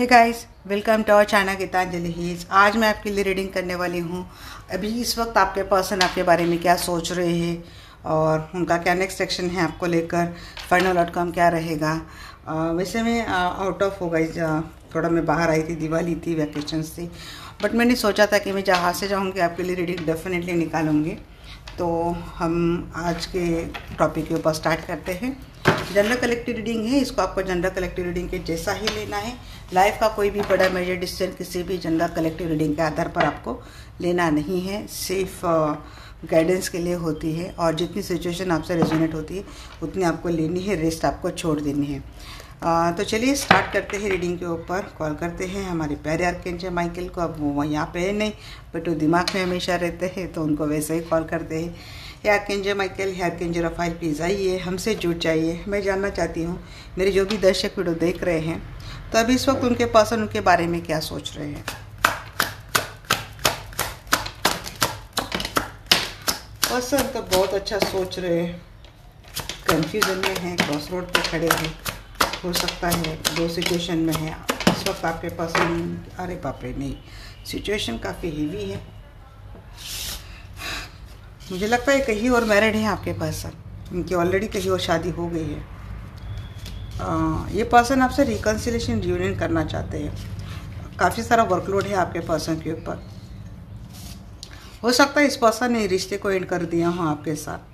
Hey guys welcome to our China Geetanjali his आज मैं आपके लिए रीडिंग करने वाली हूँ। अभी इस वक्त आपके पर्सन आपके बारे में क्या सोच रहे हैं और उनका क्या नेक्स्ट सेक्शन है आपको लेकर फाइनल आउटकम क्या रहेगा। आ, वैसे मैं आउट ऑफ़ हो गई थोड़ा मैं बाहर आई थी दिवाली थी वैकेशन थी। बट मैंने सोचा था कि मैं जहाँ से जाऊँगी आपके लिए रीडिंग डेफिनेटली निकालूँगी। तो हम आज के टॉपिक के ऊपर स्टार्ट करते हैं। जनरल कलेक्टिव रीडिंग है, इसको आपको जनरल कलेक्टिव रीडिंग के जैसा ही लेना है। लाइफ का कोई भी बड़ा मेजर डिसीज़न किसी भी जनरल कलेक्टिव रीडिंग के आधार पर आपको लेना नहीं है। सिर्फ़ गाइडेंस के लिए होती है और जितनी सिचुएशन आपसे रेजोनेट होती है, उतनी आपको लेनी है रेस्ट आपको छोड़ देनी है। आ, तो चलिए स्टार्ट करते हैं रीडिंग के ऊपर। कॉल करते हैं हमारे प्यारे आर्केंजल माइकल को। अब वो यहाँ पे है नहीं बट वो दिमाग में हमेशा रहते हैं तो उनको वैसे ही कॉल करते हैं। या आर्केंजल माइकल या आर्केंजल रफाइल प्लीज़ आइए हमसे जुड़ जाइए। मैं जानना चाहती हूँ मेरे जो भी दर्शक वीडियो देख रहे हैं तो अभी इस वक्त उनके पास उनके बारे में क्या सोच रहे हैं? पर्सन तो बहुत अच्छा सोच रहे हैं। कंफ्यूजन में है क्रॉस रोड पर खड़े हैं। हो सकता है। दो सिचुएशन में है। इस वक्त आपके पास अरे बाप रे नहीं। सिचुएशन काफ़ी हीवी है। मुझे लगता है कहीं और मैरिड है आपके पास इनकी ऑलरेडी कहीं और शादी हो गई है। आ, ये पर्सन आपसे रिकन्सिलेशन रियूनियन करना चाहते हैं। काफ़ी सारा वर्कलोड है आपके पर्सन के ऊपर। हो सकता है इस पर्सन ने रिश्ते को एंड कर दिया हो आपके साथ।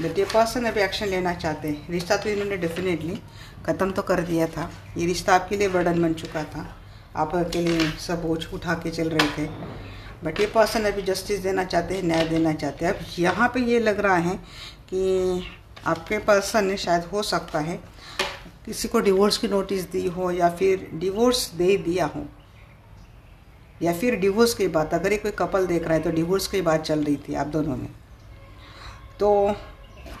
बट पर्सन अभी एक्शन लेना चाहते हैं। रिश्ता तो इन्होंने डेफिनेटली ख़त्म तो कर दिया था। ये रिश्ता आपके लिए बर्डन बन चुका था। आप के लिए सब बोझ उठा के चल रहे थे। बट ये पर्सन अभी जस्टिस देना चाहते हैं, न्याय देना चाहते हैं। अब यहाँ पे ये लग रहा है कि आपके पर्सन ने शायद हो सकता है किसी को डिवोर्स की नोटिस दी हो या फिर डिवोर्स दे दिया हो। या फिर डिवोर्स की बात अगर ये कोई कपल देख रहा है तो डिवोर्स की बात चल रही थी आप दोनों में। तो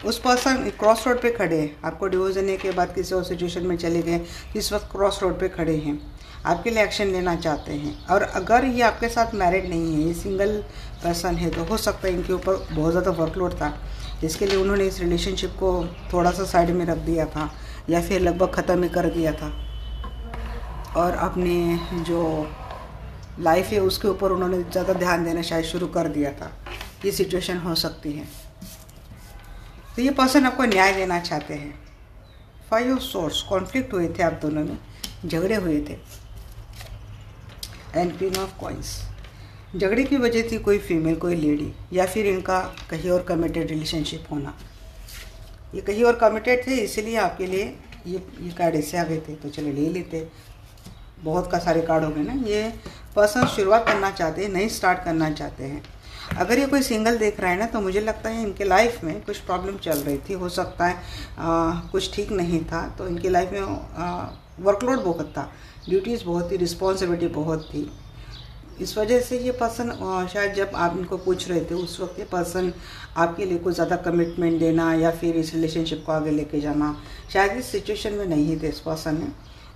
उस पर्सन क्रॉस रोड पे खड़े हैं। आपको डिवोर्स देने के बाद किसी और सिचुएशन में चले गए, इस वक्त क्रॉस रोड पे खड़े हैं। आपके लिए एक्शन लेना चाहते हैं। और अगर ये आपके साथ मैरिड नहीं है, ये सिंगल पर्सन है तो हो सकता है इनके ऊपर बहुत ज़्यादा वर्कलोड था। जिसके लिए उन्होंने इस रिलेशनशिप को थोड़ा सा साइड में रख दिया था, या फिर लगभग ख़त्म ही कर दिया था। और अपने जो लाइफ है, उसके ऊपर उन्होंने ज़्यादा ध्यान देना शायद शुरू कर दिया था। ये सिचुएशन हो सकती है। तो ये पर्सन आपको न्याय देना चाहते हैं। फाइव ऑफ़ सोर्स कॉन्फ्लिक्ट हुए थे आप दोनों में, झगड़े हुए थे। एंड क्वीन ऑफ़ कॉइन्स झगड़े की वजह थी कोई फीमेल कोई लेडी या फिर इनका कहीं और कमिटेड रिलेशनशिप होना। ये कहीं और कमिटेड थे, इसीलिए आपके लिए ये ये कार्ड ऐसे आ गए थे। तो चले ले लेते। बहुत का सारे कार्ड हो गए ना। ये पर्सन शुरुआत करना चाहते हैं नई स्टार्ट करना चाहते हैं। अगर ये कोई सिंगल देख रहा है ना तो मुझे लगता है इनके लाइफ में कुछ प्रॉब्लम चल रही थी हो सकता है आ, कुछ ठीक नहीं था। तो इनकी लाइफ में वर्कलोड बहुत था ड्यूटीज़ बहुत थी रिस्पॉन्सिबिलिटी बहुत थी। इस वजह से ये पर्सन शायद जब आप इनको पूछ रहे थे उस वक्त ये पर्सन आपके लिए कुछ ज़्यादा कमिटमेंट देना या फिर इस रिलेशनशिप को आगे लेके जाना शायद इस सिचुएशन में नहीं थे इस पर्सन ने।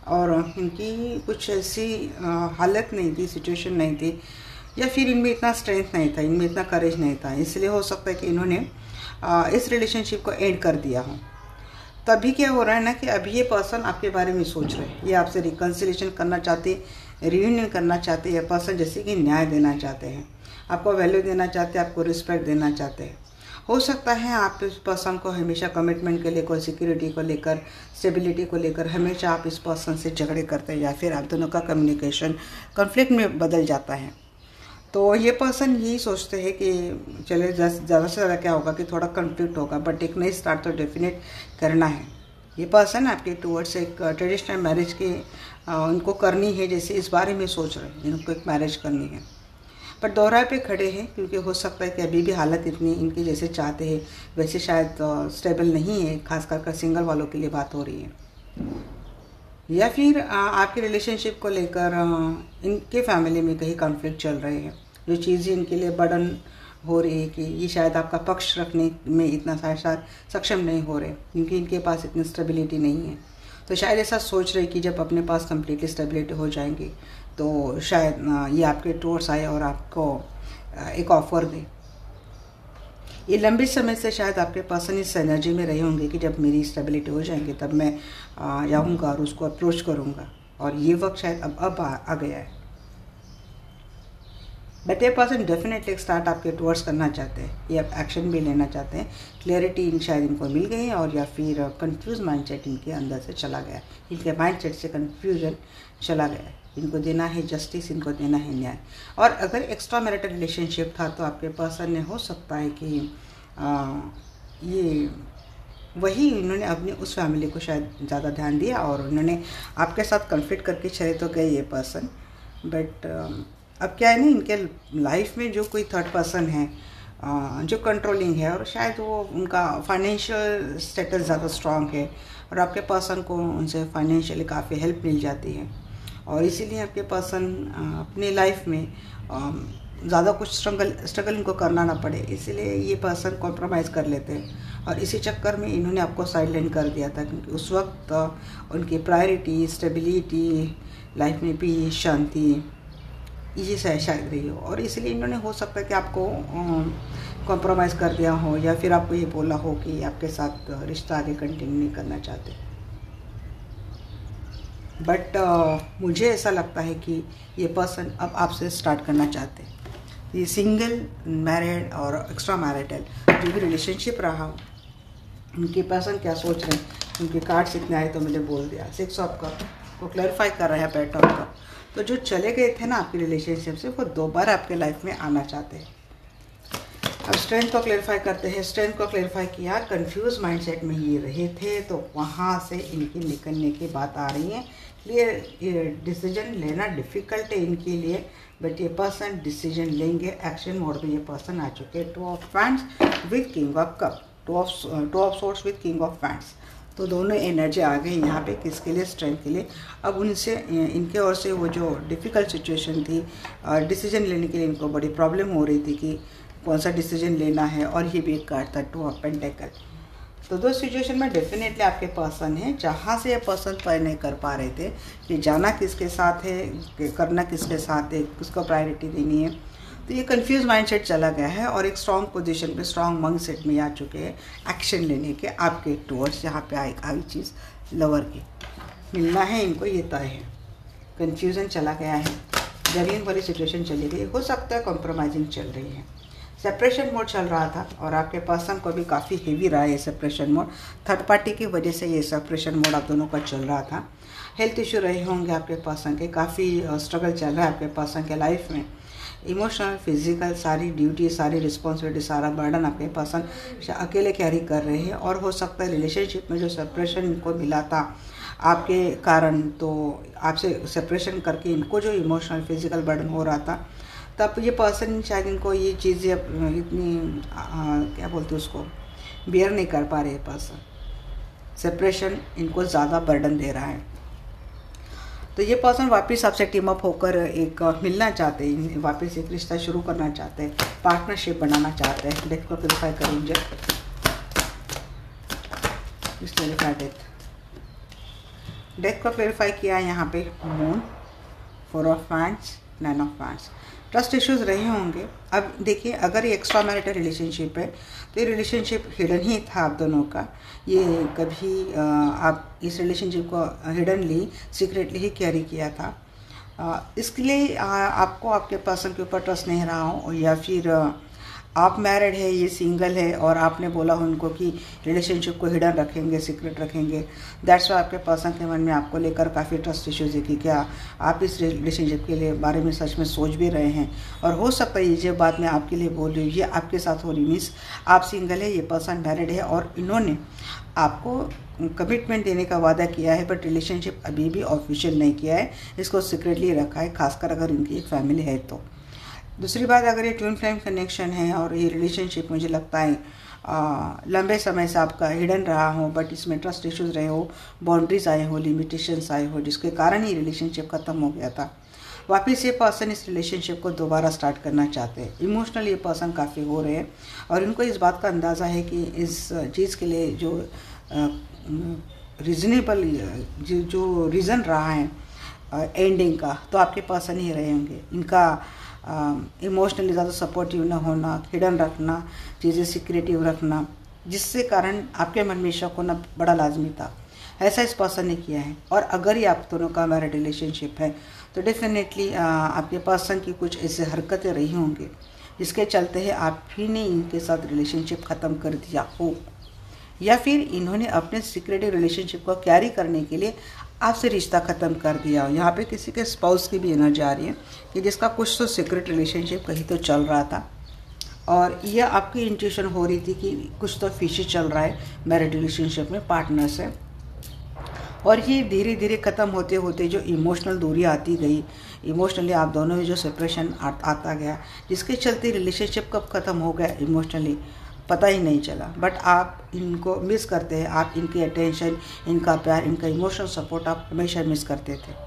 और इनकी कुछ ऐसी हालत नहीं थी सिचुएशन नहीं थी। या फिर इनमें इतना स्ट्रेंथ नहीं था, इनमें इतना करेज नहीं था। इसलिए हो सकता है कि इन्होंने इस रिलेशनशिप को एंड कर दिया हो। तभी क्या हो रहा है ना कि अभी ये पर्सन आपके बारे में सोच रहे हैं। ये आपसे रिकन्सिलेशन करना चाहते रियूनियन करना चाहते हैं पर्सन जैसे कि न्याय देना चाहते हैं। आपको वैल्यू देना चाहते हैं, आपको रिस्पेक्ट देना चाहते हैं। हो सकता है आप इस पर्सन को हमेशा कमिटमेंट के लेकर सिक्योरिटी को लेकर स्टेबिलिटी को लेकर, हमेशा आप इस पर्सन से झगड़े करते हैं, या फिर आप दोनों का कम्युनिकेशन कॉन्फ्लिक्ट में बदल जाता है। तो ये पर्सन यही सोचते हैं कि चले ज़्यादा से ज़्यादा क्या होगा कि थोड़ा कन्फ्लिक्ट होगा बट एक नई स्टार्ट तो डेफिनेट करना है। ये पर्सन आपके टूवर्ड्स एक ट्रेडिशनल मैरिज की उनको करनी है, जैसे इस बारे में सोच रहे हैं, इनको एक मैरिज करनी है। बट दोहराए पे खड़े हैं, क्योंकि हो सकता है कि अभी भी हालत इतनी इनके जैसे चाहते हैं, वैसे शायद स्टेबल नहीं है खास कर सिंगल वालों के लिए बात हो रही है। या फिर आपके रिलेशनशिप को लेकर इनके फैमिली में कहीं कॉन्फ्लिक्ट चल रहे हैं। जो चीज़ें इनके लिए बर्डन हो रही है कि ये शायद आपका पक्ष रखने में इतना सक्षम नहीं हो रहे क्योंकि इनके पास इतनी स्टेबिलिटी नहीं है। तो शायद ऐसा सोच रहे कि जब अपने पास कम्प्लीटली स्टेबिलिटी हो जाएँगी तो शायद ये आपके टूर्स आए और आपको एक ऑफ़र दे। ये लंबे समय से शायद आपके पर्सन इस एनर्जी में रहे होंगे कि जब मेरी स्टेबिलिटी हो जाएँगे तब मैं जाऊँगा और उसको अप्रोच करूँगा। और ये वक्त शायद अब अब आ, आ गया है। बट ये पर्सन डेफिनेटली स्टार्ट आपके टूवर्ड्स करना चाहते हैं ये एक्शन भी लेना चाहते हैं क्लियरिटी इन शायद इनको मिल गई और या फिर कंफ्यूज माइंडसेट इनके अंदर से चला गया इनके माइंडसेट से कन्फ्यूज़न चला गया इनको देना है जस्टिस इनको देना है न्याय। और अगर एक्स्ट्रा मैरिटल रिलेशनशिप था तो आपके पर्सन ने हो सकता है कि आ, ये वही इन्होंने अपनी उस फैमिली को शायद ज़्यादा ध्यान दिया और उन्होंने आपके साथ कन्फ्लिक्ट करके चले तो गए ये पर्सन बट अब क्या है ना, इनके लाइफ में जो कोई थर्ड पर्सन है जो कंट्रोलिंग है, और शायद वो उनका फाइनेंशियल स्टेटस ज़्यादा स्ट्रांग है, और आपके पर्सन को उनसे फाइनेंशियली काफ़ी हेल्प मिल जाती है। और इसीलिए आपके पर्सन अपनी लाइफ में ज़्यादा कुछ स्ट्रगल स्ट्रगल इनको करना ना पड़े। इसीलिए ये पर्सन कॉम्प्रोमाइज़ कर लेते हैं। और इसी चक्कर में इन्होंने आपको साइडलाइन कर दिया था, क्योंकि उस वक्त उनकी प्रायोरिटी स्टेबिलिटी लाइफ में भी शांति ये शायद रही हो। और इसलिए इन्होंने हो सकता है कि आपको कॉम्प्रोमाइज़ कर दिया हो या फिर आपको ये बोला हो कि आपके साथ रिश्ता आगे कंटिन्यू नहीं करना चाहते। बट uh, मुझे ऐसा लगता है कि ये पर्सन अब आपसे स्टार्ट करना चाहते। हैं ये सिंगल मैरिड और एक्स्ट्रा मैरिटल जो भी रिलेशनशिप रहा हो उनके पर्सन क्या सोच रहे हैं? उनके कार्ड्स इतने आए तो मैंने बोल दिया। सिक्स ऑफ़ का वो क्लैरिफाई कर रहे हैं पैटर्न का तो जो चले गए थे ना आपकी रिलेशनशिप से, वो दोबारा आपके लाइफ में आना चाहते हैं। अब स्ट्रेंथ को क्लेरिफाई करते हैं। स्ट्रेंथ को क्लेरिफाई किया कंफ्यूज माइंडसेट में ये रहे थे तो वहाँ से इनकी निकलने की बात आ रही है। ये डिसीज़न लेना डिफ़िकल्ट है इनके लिए बट ये पर्सन डिसीज़न लेंगे एक्शन मोड में ये पर्सन आ चुके हैं। Two of wands with king of cups two of two of swords with king of wands तो दोनों एनर्जी आ गई यहाँ पे किसके लिए? स्ट्रेंथ के लिए। अब उनसे, इनके ओर से वो जो डिफ़िकल्ट सिचुएशन थी डिसीज़न लेने के लिए इनको बड़ी प्रॉब्लम हो रही थी कि कौन सा डिसीज़न लेना है और ये भी एक कार्ड था टू अप एंड टेकल तो दो सिचुएशन में डेफिनेटली आपके पर्सन है, जहाँ से ये पर्सन तय नहीं कर पा रहे थे कि जाना किसके साथ है, करना किसके साथ है, किसको प्रायोरिटी देनी है। तो ये कंफ्यूज माइंडसेट चला गया है और एक स्ट्रॉन्ग पोजीशन पे स्ट्रॉन्ग मंग सेट में आ चुके हैं एक्शन लेने के, आपके टूवर्ड्स यहाँ पे आई आई चीज़ लवर की। मिलना है इनको, ये तय है। कन्फ्यूज़न चला गया है। ज़मीन वाली सिचुएशन चली गई। हो सकता है कॉम्प्रोमाइजिंग चल रही है। सेपरेशन मोड चल रहा था और आपके पर्सन को भी काफ़ी हेवी रहा है सेपरेशन मोड थर्ड पार्टी की वजह से ये सेपरेशन मोड आप दोनों का चल रहा था। हेल्थ इशू रहे होंगे आपके पर्सन के। काफ़ी स्ट्रगल चल रहा है आपके पर्सन के लाइफ में। इमोशनल फ़िज़िकल सारी ड्यूटी सारी रिस्पॉन्सिबिलिटी सारा बर्डन आपके पर्सन अकेले कैरी कर रहे हैं और हो सकता है रिलेशनशिप में जो सेपरेशन इनको मिला था आपके कारण तो आपसे सेपरेशन करके इनको जो इमोशनल फ़िज़िकल बर्डन हो रहा था तब ये पर्सन शायद इनको ये चीज़ें इतनी आ, क्या बोलते उसको बियर नहीं कर पा रहे पर्सन सेपरेशन इनको ज़्यादा बर्डन दे रहा है। तो ये पर्सन वापस आपसे टीम अप होकर एक मिलना चाहते हैं, वापस एक रिश्ता शुरू करना चाहते हैं पार्टनरशिप बनाना चाहते हैं। डेथ को क्लिफाई करेंगे डेथ डेथ को क्लेरिफाई किया है यहाँ पे। Moon four of fans nine of fans trust issues रहे होंगे। अब देखिए, अगर ये एक्स्ट्रा मैरिटल रिलेशनशिप है तो ये रिलेशनशिप हिडन ही था आप दोनों का। ये कभी आप इस रिलेशनशिप को हिडनली सीक्रेटली ही कैरी किया था। इसके लिए आपको आपके पर्सन के ऊपर ट्रस्ट नहीं रहा हो, या फिर आप मैरिड है, ये सिंगल है और आपने बोला उनको कि रिलेशनशिप को हिडन रखेंगे सीक्रेट रखेंगे। दैट्स वाई आपके पर्सन के मन में आपको लेकर काफ़ी ट्रस्ट इश्यूज़ है कि क्या आप इस रिलेशनशिप के लिए बारे में सच में सोच भी रहे हैं। और हो सकता है ये बात मैं आपके लिए बोल रही हूँ, ये आपके साथ हो रही मीन्स आप सिंगल है, ये पर्सन मैरिड है और इन्होंने आपको कमिटमेंट देने का वादा किया है बट रिलेशनशिप अभी भी ऑफिशियल नहीं किया है। इसको सीक्रेटली रखा है, खासकर अगर इनकी एक फैमिली है तो। दूसरी बात अगर ये ट्विन फ्लेम कनेक्शन है और ये रिलेशनशिप मुझे लगता है आ, लंबे समय से आपका हिडन रहा हो बट इसमें ट्रस्ट इश्यूज़ रहे हो बाउंड्रीज आए हो लिमिटेशंस आए हो जिसके कारण ही रिलेशनशिप ख़त्म हो गया था। वापस ये पर्सन इस रिलेशनशिप को दोबारा स्टार्ट करना चाहते हैं। इमोशनल ये पर्सन काफ़ी हो रहे हैं और इनको इस बात का अंदाज़ा है कि इस चीज़ के लिए जो रीज़नेबल जो रीज़न रहा है एंडिंग का तो आपके पर्सन ही रहे होंगे। इनका इमोशनली ज़्यादा सपोर्टिव न होना हिडन रखना, चीज़ें सिक्रेटिव रखना, जिससे कारण आपके मन में शक होना बड़ा लाजमी था। ऐसा इस पर्सन ने किया है। और अगर ये आप दोनों का मैरिड रिलेशनशिप है तो डेफिनेटली आपके पर्सन की कुछ ऐसे हरकतें रही होंगी, जिसके चलते है आप ही ने इनके साथ रिलेशनशिप ख़त्म कर दिया हो। या फिर इन्होंने अपने सिक्रेटिव रिलेशनशिप को कैरी करने के लिए आपसे रिश्ता ख़त्म कर दिया हो। यहाँ पे किसी के स्पाउस की भी एनर्जी आ रही है कि जिसका कुछ तो सीक्रेट रिलेशनशिप कहीं तो चल रहा था। और यह आपकी इंट्यूशन हो रही थी कि कुछ तो फिशी चल रहा है मैरिड रिलेशनशिप में पार्टनर से। और ये धीरे धीरे ख़त्म होते होते जो इमोशनल दूरी आती गई इमोशनली आप दोनों में जो सेपरेशन आता गया, जिसके चलते रिलेशनशिप कब ख़त्म हो गया इमोशनली पता ही नहीं चला। बट आप इनको मिस करते हैं। आप इनकी अटेंशन इनका प्यार, इनका इमोशनल सपोर्ट आप हमेशा मिस करते थे।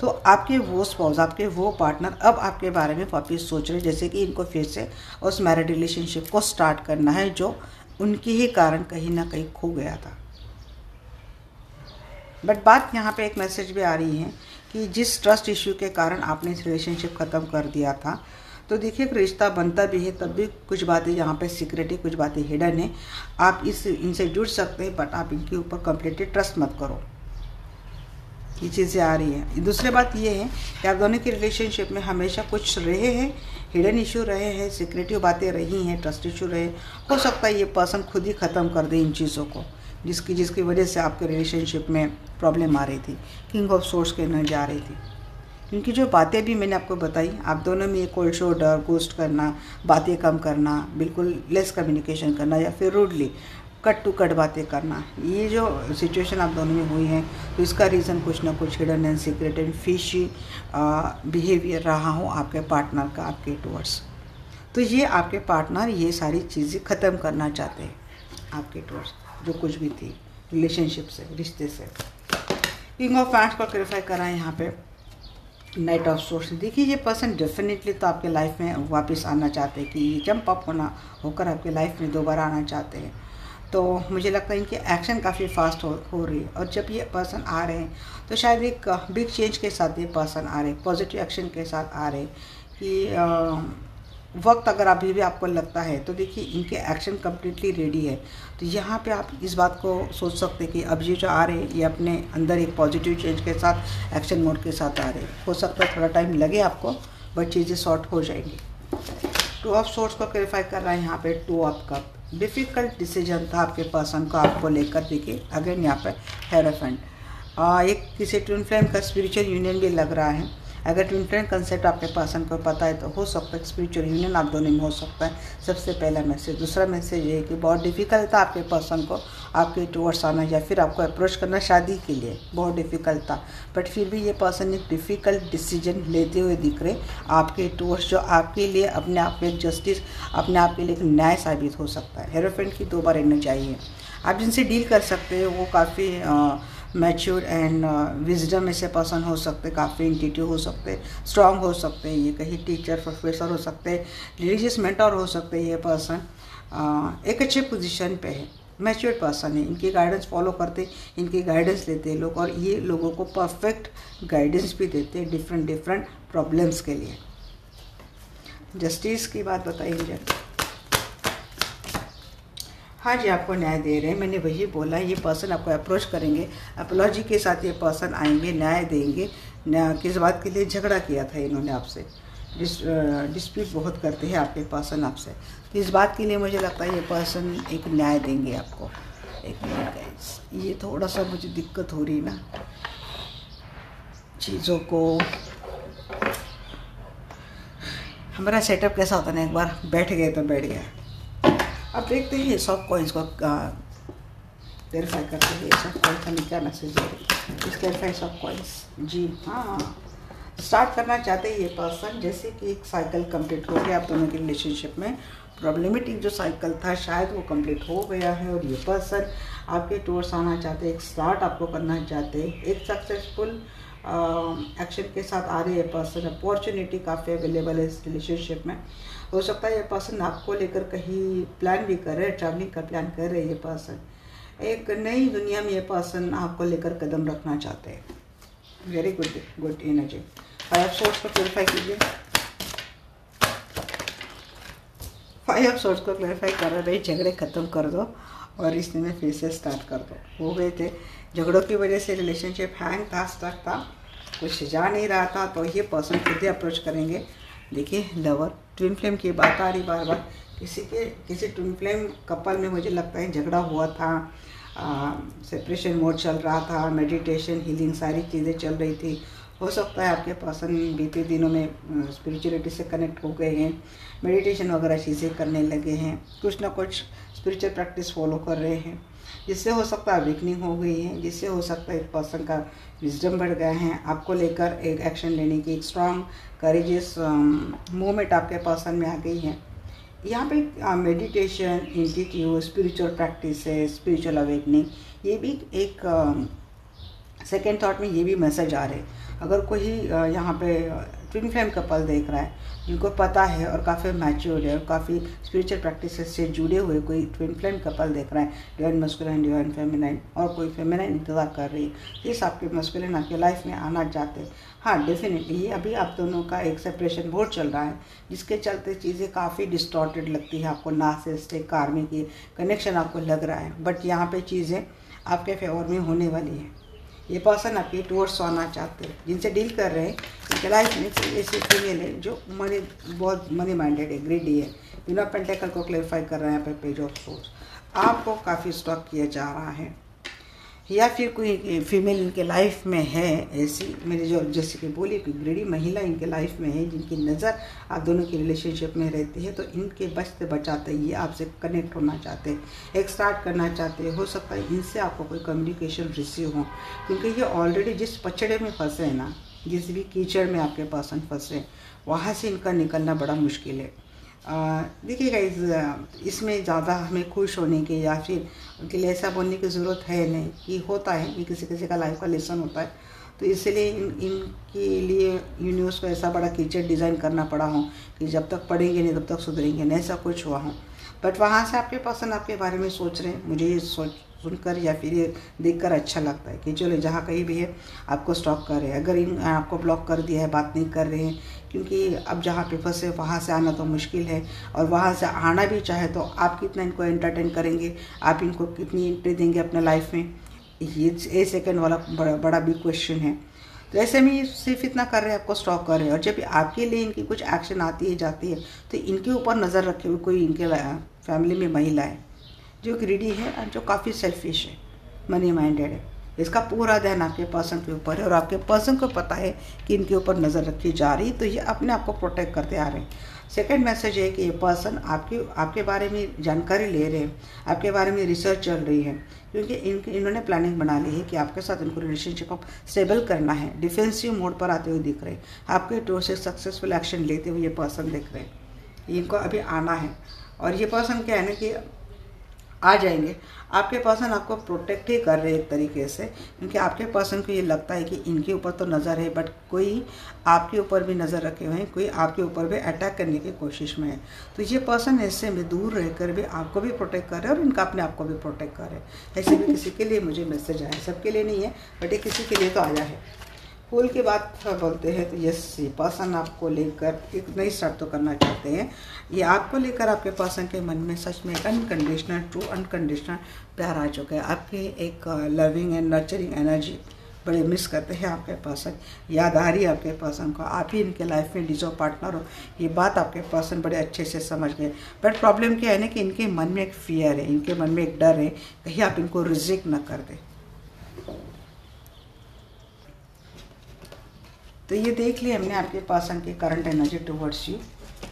तो आपके वो स्पाउस आपके वो पार्टनर अब आपके बारे में वापिस सोच रहे जैसे कि इनको फिर से उस मैरिड रिलेशनशिप को स्टार्ट करना है, जो उनके ही कारण कहीं ना कहीं खो गया था। बट बात यहाँ पे एक मैसेज भी आ रही है कि जिस ट्रस्ट इश्यू के कारण आपने इस रिलेशनशिप ख़त्म कर दिया था तो देखिए रिश्ता बनता भी है, तब भी कुछ बातें यहाँ पे सीक्रेट है, कुछ बातें हिडन है। आप इस, इनसे जुड़ सकते हैं बट आप इनके ऊपर कंप्लीटली ट्रस्ट मत करो। ये चीज़ें आ रही हैं। दूसरी बात ये है कि आप दोनों की रिलेशनशिप में हमेशा कुछ रहे हैं हिडन इशू रहे हैं सिक्रेटिव बातें रही हैं ट्रस्ट इशू रहे हो सकता है ये पर्सन खुद ही ख़त्म कर दे इन चीज़ों को, जिसकी जिसकी वजह से आपके रिलेशनशिप में प्रॉब्लम आ रही थी किंग ऑफ़ सोर्स के एनर्जी आ रही थी। क्योंकि जो बातें भी मैंने आपको बताई, आप दोनों में कोल्ड शोल्डर गोस्ट करना, बातें कम करना, बिल्कुल लेस कम्युनिकेशन करना या फिर रूडली कट टू कट बातें करना, ये जो सिचुएशन आप दोनों में हुई है तो इसका रीज़न कुछ ना कुछ hidden and secret and fishy behaviour रहा हो आपके पार्टनर का, आपके टूवर्ड्स तो ये आपके पार्टनर ये सारी चीज़ें ख़त्म करना चाहते हैं, आपके टूवर्ड्स जो कुछ भी थी रिलेशनशिप से, रिश्ते से। किंग ऑफ़ फैंस को क्लेरिफाई करा है यहाँ पे। नाइट ऑफ़ सोर्स देखिए, ये पर्सन डेफिनेटली तो आपके लाइफ में वापस आना चाहते हैं कि ये जंप अप होना, होकर आपके लाइफ में दोबारा आना चाहते हैं। तो मुझे लगता है इनकी एक्शन काफ़ी फास्ट हो हो रही है। और जब ये पर्सन आ रहे हैं तो शायद एक बिग चेंज के साथ ये पर्सन आ रहे हैं पॉजिटिव एक्शन के साथ आ रहे हैं कि वक्त अगर अभी भी आपको लगता है तो देखिए इनके एक्शन कम्प्लीटली रेडी है। तो यहाँ पे आप इस बात को सोच सकते हैं कि अब ये जो आ रहे हैं, ये अपने अंदर एक पॉजिटिव चेंज के साथ एक्शन मोड के साथ आ रहे हैं। हो सकता है थोड़ा टाइम लगे आपको बट चीज़ें सॉर्ट हो जाएँगी। टू ऑफ़ सोर्स को क्लेरिफाई कर रहा है यहाँ पे two of cups difficult decision था आपके पर्सन को, आपको लेकर देखिए। अगेन यहाँ पर हेराफेंट एक किसी ट्विन फ्लेम का स्पिरिचुअल यूनियन भी लग रहा है। अगर फ्लेम कंसेप्ट आपके पर्सन को पता है तो हो सकता है स्पिरिचुअल यूनियन आप दोनों में हो सकता है। सबसे पहला मैसेज दूसरा मैसेज ये है कि बहुत डिफ़िकल्ट था आपके पर्सन को आपके टूवर्ड्स आना या फिर आपको अप्रोच करना शादी के लिए। बहुत डिफ़िकल्ट था। बट फिर भी ये पर्सन एक डिफ़िकल्ट डिसीज़न लेते हुए दिख रहे। आपके टूवर्ड्स जो आपके लिए अपने आप में जस्टिस अपने आप के लिए एक न्याय साबित हो सकता है। हेरोफेंट की दो बार रहना चाहिए। आप जिनसे डील कर सकते हो, वो काफ़ी मैच्योर एंड विजडम ऐसे पर्सन हो सकते काफ़ी इंटीट्यू हो सकते स्ट्रांग हो सकते ये कहीं टीचर प्रोफेसर हो सकते रिलीजियस मेंटर हो सकते ये पर्सन uh, एक अच्छे पोजीशन पे है। मैच्योर पर्सन है इनकी गाइडेंस फॉलो करते इनकी गाइडेंस लेते हैं लोग और ये लोगों को परफेक्ट गाइडेंस भी देते हैं डिफरेंट डिफरेंट प्रॉब्लम्स के लिए। जस्टिस की बात बताइए हाँ जी, आपको न्याय दे रहे हैं। मैंने वही बोला, ये पर्सन आपको अप्रोच करेंगे। अपोलॉजी के साथ ये पर्सन आएँगे, न्याय देंगे। न्याय किस बात के लिए? झगड़ा किया था इन्होंने आपसे। डिस डिस्प्यूट बहुत करते हैं आपके पर्सन आपसे। तो इस बात के लिए मुझे लगता है ये पर्सन एक न्याय देंगे आपको। एक मिनट ये थोड़ा सा मुझे दिक्कत हो रही ना। चीज़ों को हमारा सेटअप कैसा होता ना? एक बार बैठ गए तो बैठ गया। अब देखते हैं सब कॉइन्स को वेरीफाई करते हैं सब कॉइन्स हमें क्या मैसेज है इस वेरीफाई सब कॉइन्स जी हाँ। स्टार्ट करना चाहते हैं ये पर्सन जैसे कि एक साइकिल कंप्लीट हो गया, आप दोनों के रिलेशनशिप में प्रॉब्लमेटिक जो साइकिल था, शायद वो कंप्लीट हो गया है और ये पर्सन आपके टूर्स आना चाहते एक स्टार्ट आपको करना चाहते एक सक्सेसफुल एक्शन के साथ आ रही है पर्सन अपॉर्चुनिटी काफ़ी अवेलेबल है इस रिलेशनशिप में। हो सकता है ये पर्सन आपको लेकर कहीं प्लान भी कर रहे ट्रैवलिंग का प्लान कर रहे ये पर्सन एक नई दुनिया में ये पर्सन आपको लेकर कदम रखना चाहते हैं. Very good good energy five of swords को प्योरीफाई कीजिए. फाइव ऑफ़ सोर्स को क्लैरिफाई कर रहे झगड़े ख़त्म कर दो और रिश्ते में फिर से स्टार्ट कर दो. हो गए थे. झगड़ों की वजह से रिलेशनशिप हैंग था स्टक था. कुछ जा नहीं रहा था तो ये पर्सन खुद ही अप्रोच करेंगे. देखिए लवर ट्विन फ्लेम की बात आ रही बार बार। किसी के, किसी ट्विन फ्लेम कपल में मुझे लगता है झगड़ा हुआ था सेपरेशन मोड चल रहा था मेडिटेशन हीलिंग सारी चीज़ें चल रही थी। हो सकता है आपके पर्सन बीते दिनों में स्पिरिचुअलिटी से कनेक्ट हो गए हैं मेडिटेशन वगैरह चीज़ें करने लगे हैं। कुछ ना कुछ स्पिरिचुअल प्रैक्टिस फॉलो कर रहे हैं। जिससे हो सकता है अवेकनिंग हो गई है, जिससे हो सकता है एक पर्सन का विजडम बढ़ गया है। आपको लेकर एक एक्शन लेने की एक स्ट्रांग करेजियस मूवमेंट आपके पर्सन में आ गई है। यहाँ पे meditation institute spiritual practice spiritual awakening ये भी एक सेकेंड थाट में ये भी मैसेज आ रहे अगर कोई यहाँ पे ट्विन फ्लेम कपल देख रहा है, जिनको पता है और काफ़ी मैच्योर्ड है और काफ़ी स्पिरिचुअल प्रैक्टिस से जुड़े हुए कोई ट्विन फ्लेम कपल देख रहा है डिवाइन मस्कुलिन डिवाइन फेमिनाइन और कोई फेमिनाइन इंतज़ार कर रही है। इस आपके मस्कुलिन आपके लाइफ में आना चाहते हैं। हाँ डेफिनेटली ये अभी आप दोनों का एक सेपरेशन बहुत चल रहा है, जिसके चलते चीज़ें काफ़ी डिस्टॉर्टेड लगती है आपको नासिस्ट कार्मिक की कनेक्शन आपको लग रहा है। बट यहाँ पर चीज़ें आपके फेवर में होने वाली है। ये पर्सन आपके टूवर्ड्स आना चाहते हैं। जिनसे डील कर रहे हैं इनके लाइफ में ऐसे फीमेल है जो मनी बहुत मनी माइंडेड है ग्रीडी है। बिना पेंटेकल को क्लेरिफाई कर रहे हैं, यहाँ पे पेज ऑफ़ सोर्स आपको काफ़ी स्टॉक किया जा रहा है। या फिर कोई फीमेल इनके लाइफ में है, ऐसी मेरी जो, जैसे कि बोली कोई ग्रेडी महिला इनके लाइफ में है, जिनकी नज़र आप दोनों की रिलेशनशिप में रहती है तो इनके बचते बचाते ये आपसे कनेक्ट होना चाहते हैं, एक स्टार्ट करना चाहते हैं, हो सकता है इनसे आपको कोई कम्युनिकेशन रिसीव हो। क्योंकि ये ऑलरेडी जिस पचड़े में फंसे हैं ना, जिस भी कीचड़ में आपके पर्सन फंसे वहाँ से इनका निकलना बड़ा मुश्किल है। देखिएगा इस इसमें ज़्यादा हमें खुश होने की या फिर उनके लिए ऐसा बोलने की ज़रूरत है नहीं कि होता है ये किसी किसी का लाइफ का लेसन होता है। तो इसलिए इन, इनके लिए यूनिवर्स को ऐसा बड़ा कीचड़ डिज़ाइन करना पड़ा हो कि जब तक पढ़ेंगे नहीं, तब तक सुधरेंगे नहीं, ऐसा कुछ हुआ हो। बट वहाँ से आपके पर्सन आपके बारे में सोच रहे हैं। मुझे ये सोच, सुनकर या फिर ये देखकर अच्छा लगता है कि चलो जहाँ कहीं भी है, आपको स्टॉप कर रहे हैं। अगर इन, आपको ब्लॉक कर दिया है, बात नहीं कर रहे हैं क्योंकि अब जहाँ पे फंसे वहाँ से आना तो मुश्किल है और वहाँ से आना भी चाहे तो आप कितना इनको एंटरटेन करेंगे, आप इनको कितनी एंट्री देंगे अपने लाइफ में, ये ए सेकेंड वाला बड़ा बड़ा बिग क्वेश्चन है। तो ऐसे में सिर्फ़ इतना कर रहे हैं, आपको स्टॉप कर रहे हैं। और जब आपके लिए इनकी कुछ एक्शन आती है, जाती है तो इनके ऊपर नज़र रखे हुए कोई इनके फैमिली में महिला है, जो ग्रीडी है और जो काफ़ी सेल्फिश है मनी माइंडेड है। इसका पूरा ध्यान आपके पर्सन के ऊपर है और आपके पर्सन को पता है कि इनके ऊपर नज़र रखी जा रही तो ये अपने आप को प्रोटेक्ट करते आ रहे हैं। सेकेंड मैसेज है कि ये पर्सन आपके आपके बारे में जानकारी ले रहे हैं, आपके बारे में रिसर्च चल रही है, क्योंकि इनके इन्होंने प्लानिंग बना ली है कि आपके साथ इनको रिलेशनशिप को स्टेबल करना है डिफेंसिव मोड पर आते हुए दिख रहे हैं। आपके टोर से सक्सेसफुल एक्शन लेते हुए ये पर्सन दिख रहे हैं। इनको अभी आना है और ये पर्सन क्या है ना कि आ जाएँगे। आपके पर्सन आपको प्रोटेक्ट ही कर रहे एक तरीके से, क्योंकि आपके पर्सन को ये लगता है कि इनके ऊपर तो नज़र है बट कोई आपके ऊपर भी नज़र रखे हुए हैं, कोई आपके ऊपर भी अटैक करने की कोशिश में है। तो ये पर्सन ऐसे में दूर रहकर भी आपको भी प्रोटेक्ट कर रहे और इनका अपने आप को भी प्रोटेक्ट कर रहे ऐसे भी किसी के लिए मुझे मैसेज आया, सबके लिए नहीं है बट ये किसी के लिए तो आया है। फूल की बात बोलते हैं? तो यस, ये पर्सन आपको लेकर एक नई स्टार्ट तो करना चाहते हैं। ये आपको लेकर आपके पर्सन के मन में सच में अनकंडीशनल ट्रू अनकंडीशनल प्यार आ चुका है। आपके एक लविंग एंड नर्चरिंग एनर्जी बड़े मिस करते हैं आपके पर्सन याद आ रही है आपके पर्सन को। आप ही इनके लाइफ में डिजो पार्टनर हो। ये बात आपके पर्सन बड़े अच्छे से समझ गए। बट प्रॉब्लम क्या है ना कि इनके मन में एक फियर है, इनके मन में एक डर है। कहीं आप इनको रिजेक्ट ना कर दें। तो ये देख लिया हमने आपके पर्सन की करंट एनर्जी टूवर्ड्स यू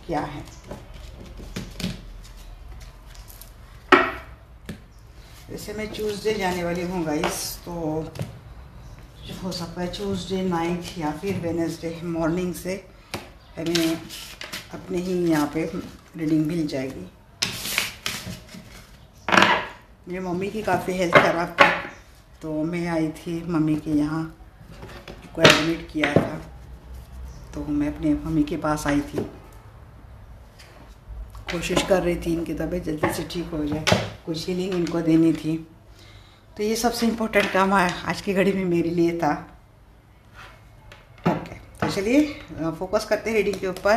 क्या है। जैसे मैं ट्यूसडे जाने वाली हूँ गाइस तो हो सकता है ट्यूसडे नाइट या फिर वेनसडे मॉर्निंग से हमें अपने ही यहाँ पे रीडिंग मिल जाएगी। मेरी मम्मी की काफ़ी हेल्थ ख़राब थी तो मैं आई थी मम्मी के यहाँ। को एडमिट किया था तो मैं अपने मम्मी के पास आई थी। कोशिश कर रही थी इनकी तबीयत जल्दी से ठीक हो जाए, कुछ हीलिंग इनको देनी थी। तो ये सबसे इम्पोर्टेंट काम आज की घड़ी में मेरे लिए था। ओके तो चलिए फोकस करते हैं रीडिंग के ऊपर।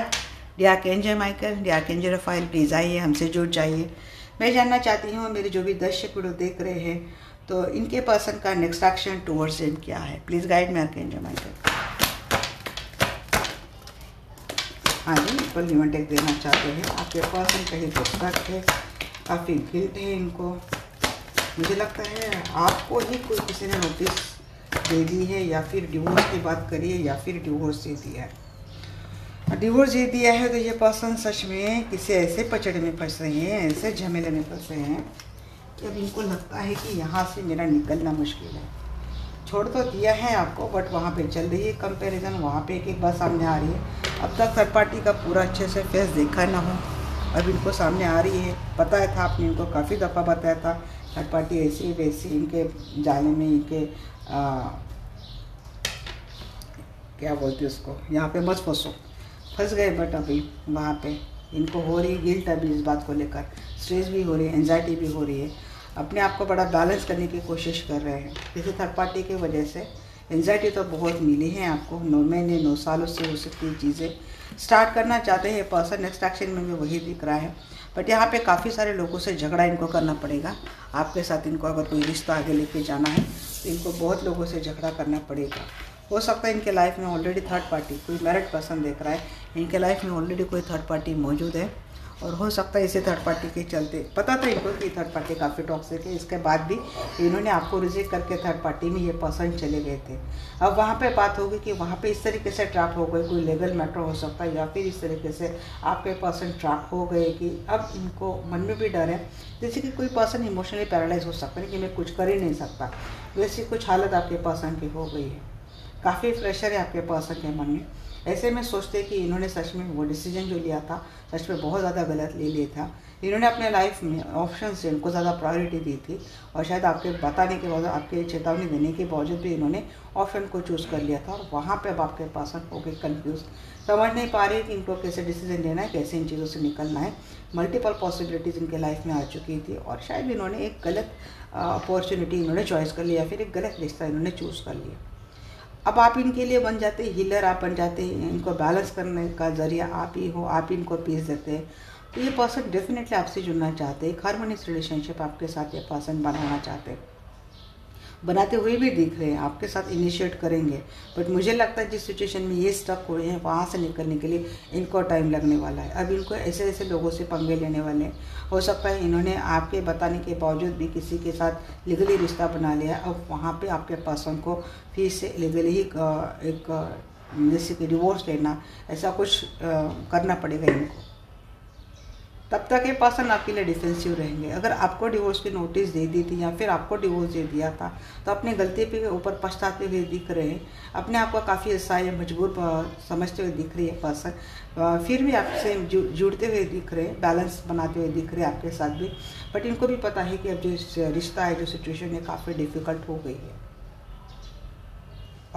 डिया डियाकेंजे माइकल डिया डियाकेंजे रफाइल प्लीज़ आइए, हमसे जुड़ जाइए। मैं जानना चाहती हूँ, मेरे जो भी दर्शक वीडियो देख रहे हैं तो इनके पर्सन का नेक्स्ट एक्शन टूवर्ड्स इन क्या है? प्लीज़ गाइड मैं आर्केंजल माइकल हाँ जी, बिल्कुल लिमिटेड देना चाहते हैं। आपके पर्सन कहीं पुस्तक है। काफ़ी गिल्ट है इनको। मुझे लगता है आपको ही कोई किसी ने नोटिस दे दी है, या फिर डिवोर्स की बात करिए या फिर डिवोर्स दे दिया है। डिवोर्स दे दिया है तो ये पर्सन सच में किसी ऐसे पचड़े में फंस रहे हैं, ऐसे झमेले में फंस रहे हैं। कि अब इनको लगता है कि यहाँ से मेरा निकलना मुश्किल है। छोड़ तो दिया है आपको बट वहाँ पे चल रही है कंपैरिजन वहाँ पे एक एक बात सामने आ रही है। अब तक थर्ड पार्टी का पूरा अच्छे से फेस देखा ना हो। अब इनको सामने आ रही है। पता था आपने इनको काफ़ी दफ़ा बताया था। थर्ड पार्टी ऐसी वैसी इनके जाने में इनके आ, क्या बोलते उसको यहाँ पे मत फंसो। फंस गए बट अभी वहाँ पे इनको हो रही गिल्ट अभी इस बात को लेकर। स्ट्रेस भी हो रही है एनजाइटी भी हो रही है। अपने आप को बड़ा बैलेंस करने की कोशिश कर रहे हैं। किसी थर्ड पार्टी की वजह से एनजाइटी तो बहुत मिली है आपको। नौ महीने, नौ सालों से हो सकती चीज़ें। स्टार्ट करना चाहते हैं पर्सन नेक्स्ट एक्शन में भी वही दिख रहा है। बट यहाँ पे काफ़ी सारे लोगों से झगड़ा इनको करना पड़ेगा। आपके साथ इनको अगर कोई रिश्ता आगे लेके जाना है तो इनको बहुत लोगों से झगड़ा करना पड़ेगा। हो सकता है इनके लाइफ में ऑलरेडी थर्ड पार्टी कोई मैरिड पर्सन देख रहा है, इनके लाइफ में ऑलरेडी कोई थर्ड पार्टी मौजूद है। और हो सकता है इसे थर्ड पार्टी के चलते। पता था इनको कि थर्ड पार्टी काफ़ी टॉक्सिक है। इसके बाद भी इन्होंने आपको रिजेक्ट करके थर्ड पार्टी में ये पसंद चले गए थे। अब वहाँ पे बात होगी कि वहाँ पे इस तरीके से ट्रैप हो गए, कोई लीगल मैटर हो सकता है या फिर इस तरीके से आपके पर्सन ट्रैप हो गए कि अब इनको मन में भी डर है। जैसे कि कोई पर्सन इमोशनली पैरालाइज हो सकता है कि मैं कुछ कर ही नहीं सकता। वैसी कुछ हालत आपके पर्सन की हो गई है। काफ़ी प्रेशर है आपके पर्सन के मन में। ऐसे में सोचते कि इन्होंने सच में वो डिसीज़न जो लिया था, सच में बहुत ज़्यादा गलत ले लिया था। इन्होंने अपने लाइफ में ऑप्शन से उनको ज़्यादा प्रायोरिटी दी थी और शायद आपके बताने के बाद, आपके चेतावनी देने के बावजूद भी इन्होंने ऑप्शन को चूज़ कर लिया था और वहाँ पर अब आपके पास हो गए कन्फ्यूज़ समझ नहीं पा रहे कि इनको कैसे डिसीज़न लेना है, कैसे इन चीज़ों से निकलना है। मल्टीपल पॉसिबिलिटीज़ इनके लाइफ में आ चुकी थी और शायद इन्होंने एक गलत अपॉर्चुनिटी इन्होंने चॉइस कर लिया फिर एक गलत रिश्ता इन्होंने चूज़ कर लिया। अब आप इनके लिए बन जाते हीलर आप बन जाते हैं इनको बैलेंस करने का ज़रिया आप ही हो, आप इनको पीस देते हैं। तो ये पर्सन डेफिनेटली आपसे जुड़ना चाहते हैं। हारमोनियस रिलेशनशिप आपके साथ ये पर्सन बनाना चाहते हैं। बनाते हुए भी दिख रहे हैं, आपके साथ इनिशिएट करेंगे। बट मुझे लगता है जिस सिचुएशन में ये स्टक हुए हैं, वहाँ से निकलने के लिए इनको टाइम लगने वाला है। अब इनको ऐसे ऐसे लोगों से पंगे लेने वाले हैं। हो सकता है इन्होंने आपके बताने के बावजूद भी किसी के साथ लीगली रिश्ता बना लिया अब वहाँ पर आपके पर्सन को फिर से लीगली ही एक जैसे कि डिवोर्स लेना, ऐसा कुछ करना पड़ेगा इनको। तब तक ये पर्सन आपके लिए डिफेंसिव रहेंगे। अगर आपको डिवोर्स की नोटिस दे दी थी या फिर आपको डिवोर्स दे दिया था तो अपनी गलती पे ऊपर पछताते हुए दिख रहे हैं। अपने आप को काफ़ी असहाय मजबूर समझते हुए दिख रही है पर्सन। फिर भी आपसे जुड़ते हुए दिख रहे हैं बैलेंस बनाते हुए दिख रहे हैं आपके साथ भी। बट इनको भी पता है कि अब जो रिश्ता है, जो सिचुएशन है, काफ़ी डिफ़िकल्ट हो गई है।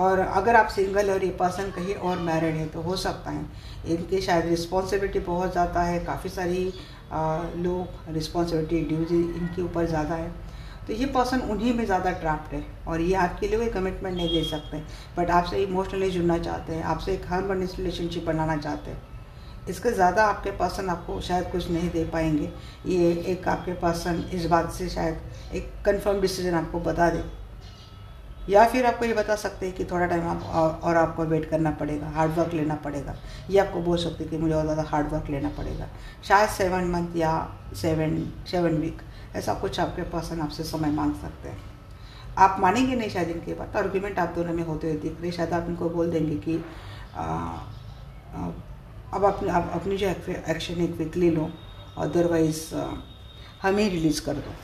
और अगर आप सिंगल और ये पर्सन कहीं और मैरिड है तो हो सकता है। इनकी शायद रिस्पॉन्सिबिलिटी बहुत ज़्यादा है, काफ़ी सारी लोग रिस्पॉन्सिबिलिटी ड्यूटी इनके ऊपर ज़्यादा है। तो ये पर्सन उन्हीं में ज़्यादा ट्रैप्ड है और ये आपके लिए कोई कमिटमेंट नहीं दे सकते। बट आपसे इमोशनली जुड़ना चाहते हैं, आपसे एक हारमोनियस रिलेशनशिप बनाना चाहते हैं। इसके ज़्यादा आपके पर्सन आपको शायद कुछ नहीं दे पाएँगे। ये एक आपके पर्सन इस बात से शायद एक कंफर्म डिसीज़न आपको बता दे। या फिर आपको ये बता सकते हैं कि थोड़ा टाइम आप और आपको वेट करना पड़ेगा हार्ड वर्क लेना पड़ेगा। ये आपको बोल सकते हैं कि मुझे और ज़्यादा हार्ड वर्क लेना पड़ेगा। शायद सेवन मंथ या सेवन सेवन वीक ऐसा कुछ आपके पर्सन आपसे समय मांग सकते हैं। आप मानेंगे नहीं शायद इनके बात आर्ग्यूमेंट आप दोनों में होते हुए दिख रहे शायद आप इनको बोल देंगे कि अब अपने आप अपनी जो एक्शन एक वीक ले लो अदरवाइज़ हमें रिलीज़ कर दो।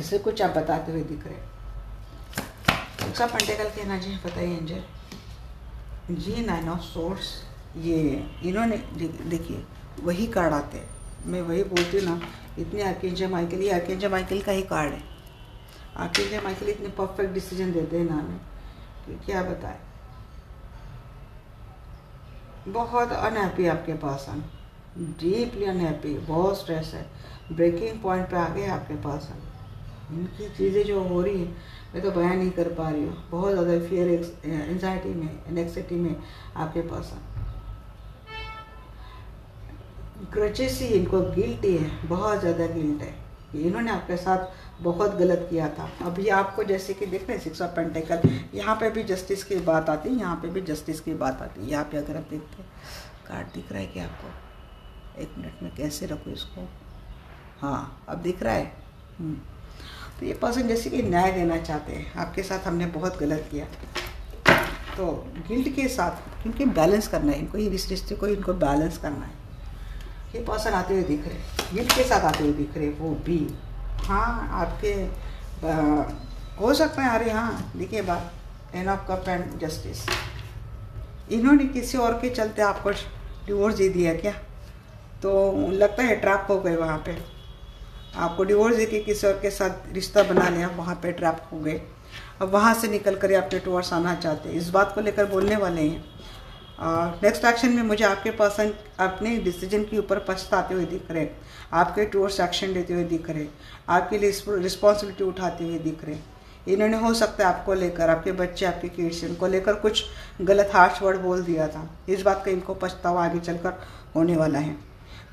ऐसे कुछ आप बताते हुए दिख रहे दूसरा पंटेकल कहना जी बताइए angel ji nine of swords ये, इन्होंने देखिए, वही कार्ड आते हैं। मैं वही बोलती हूँ ना, इतने आर्केंजल माइकल ये आर्केंजल माइकल का ही कार्ड है। आर्केंजल माइकल इतने परफेक्ट डिसीज़न देते हैं ना हमें, कि क्या बताए। बहुत अनहैप्पी आपके पास हम डीपली अनहैप्पी बहुत स्ट्रेस है। ब्रेकिंग पॉइंट पे आ गए आपके पास हम इनकी चीज़ें जो हो रही हैं मैं तो बयान नहीं कर पा रही हूँ। बहुत ज़्यादा फियर एंजाइटी में एनेक्सिटी में आपके पास ग्रजेस ही इनको गिल्ट है, बहुत ज़्यादा गिल्ट है। इन्होंने आपके साथ बहुत गलत किया था। अभी आपको जैसे कि देख रहे सिक्स ऑफ़ पेंटिकल यहाँ पे भी जस्टिस की बात आती है यहाँ पे भी जस्टिस की बात आती। है यहाँ पे अगर आप देखते कार्ड दिख रहा है कि आपको। एक मिनट में कैसे रखो इसको? हाँ अब दिख रहा है। हम्म। तो ये पर्सन जैसे कि न्याय देना चाहते हैं। आपके साथ हमने बहुत गलत किया। तो गिल्ट के साथ क्योंकि बैलेंस करना है। इनको इस रिश्ते को इनको बैलेंस करना है। ये पर्सन आते हुए दिख रहे गिल्ट के साथ आते हुए दिख रहे वो भी। हाँ आपके आ, हो सकता है अरे हाँ देखिए बात। Ten of cups and justice इन्होंने किसी और के चलते आपको डिवोर्स दे दिया क्या? तो लगता है ट्रैप हो गए वहाँ पे। आपको डिवोर्स दे के किसी और के साथ रिश्ता बना लिया, वहाँ पे ट्रैप हो गए। अब वहाँ से निकल कर अपने टूवर्स आना चाहते हैं। इस बात को लेकर बोलने वाले हैं। और नेक्स्ट एक्शन में मुझे आपके पर्सन अपने डिसीज़न के ऊपर पछताते हुए दिख रहे आपके टूवर्स एक्शन लेते हुए दिख रहे आपके लिए रिस्पॉन्सिबिलिटी उठाते हुए दिख रहे इन्होंने, हो सकता है आपको लेकर, आपके बच्चे, आपके किड्स इनको लेकर कुछ गलत हार्श वर्ड बोल दिया था। इस बात का इनको पछतावा आगे चलकर होने वाला है।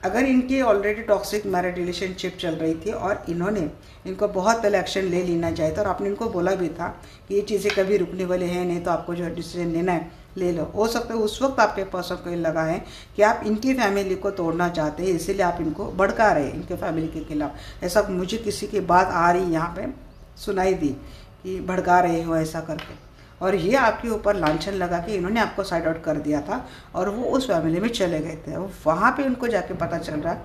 अगर इनकी ऑलरेडी टॉक्सिक मैरिड रिलेशनशिप चल रही थी और इन्होंने इनको बहुत पहले एक्शन ले लेना चाहिए था और आपने इनको बोला भी था कि ये चीज़ें कभी रुकने वाले हैं, नहीं तो आपको जो डिसीज़न लेना है, ले लो। हो सकता है उस वक्त आपके को ये लगा है कि आप इनकी फैमिली को तोड़ना चाहते हैं, इसीलिए आप इनको भड़का रहे हैं इनके फैमिली के खिलाफ। ऐसा मुझे किसी की बात आ रही यहाँ पे सुनाई दी कि भड़का रहे हो ऐसा करके। और ये आपके ऊपर लाछन लगा के इन्होंने आपको साइड आउट कर दिया था और वो उस फैमिली में चले गए थे। वहाँ पे उनको जाके पता चल रहा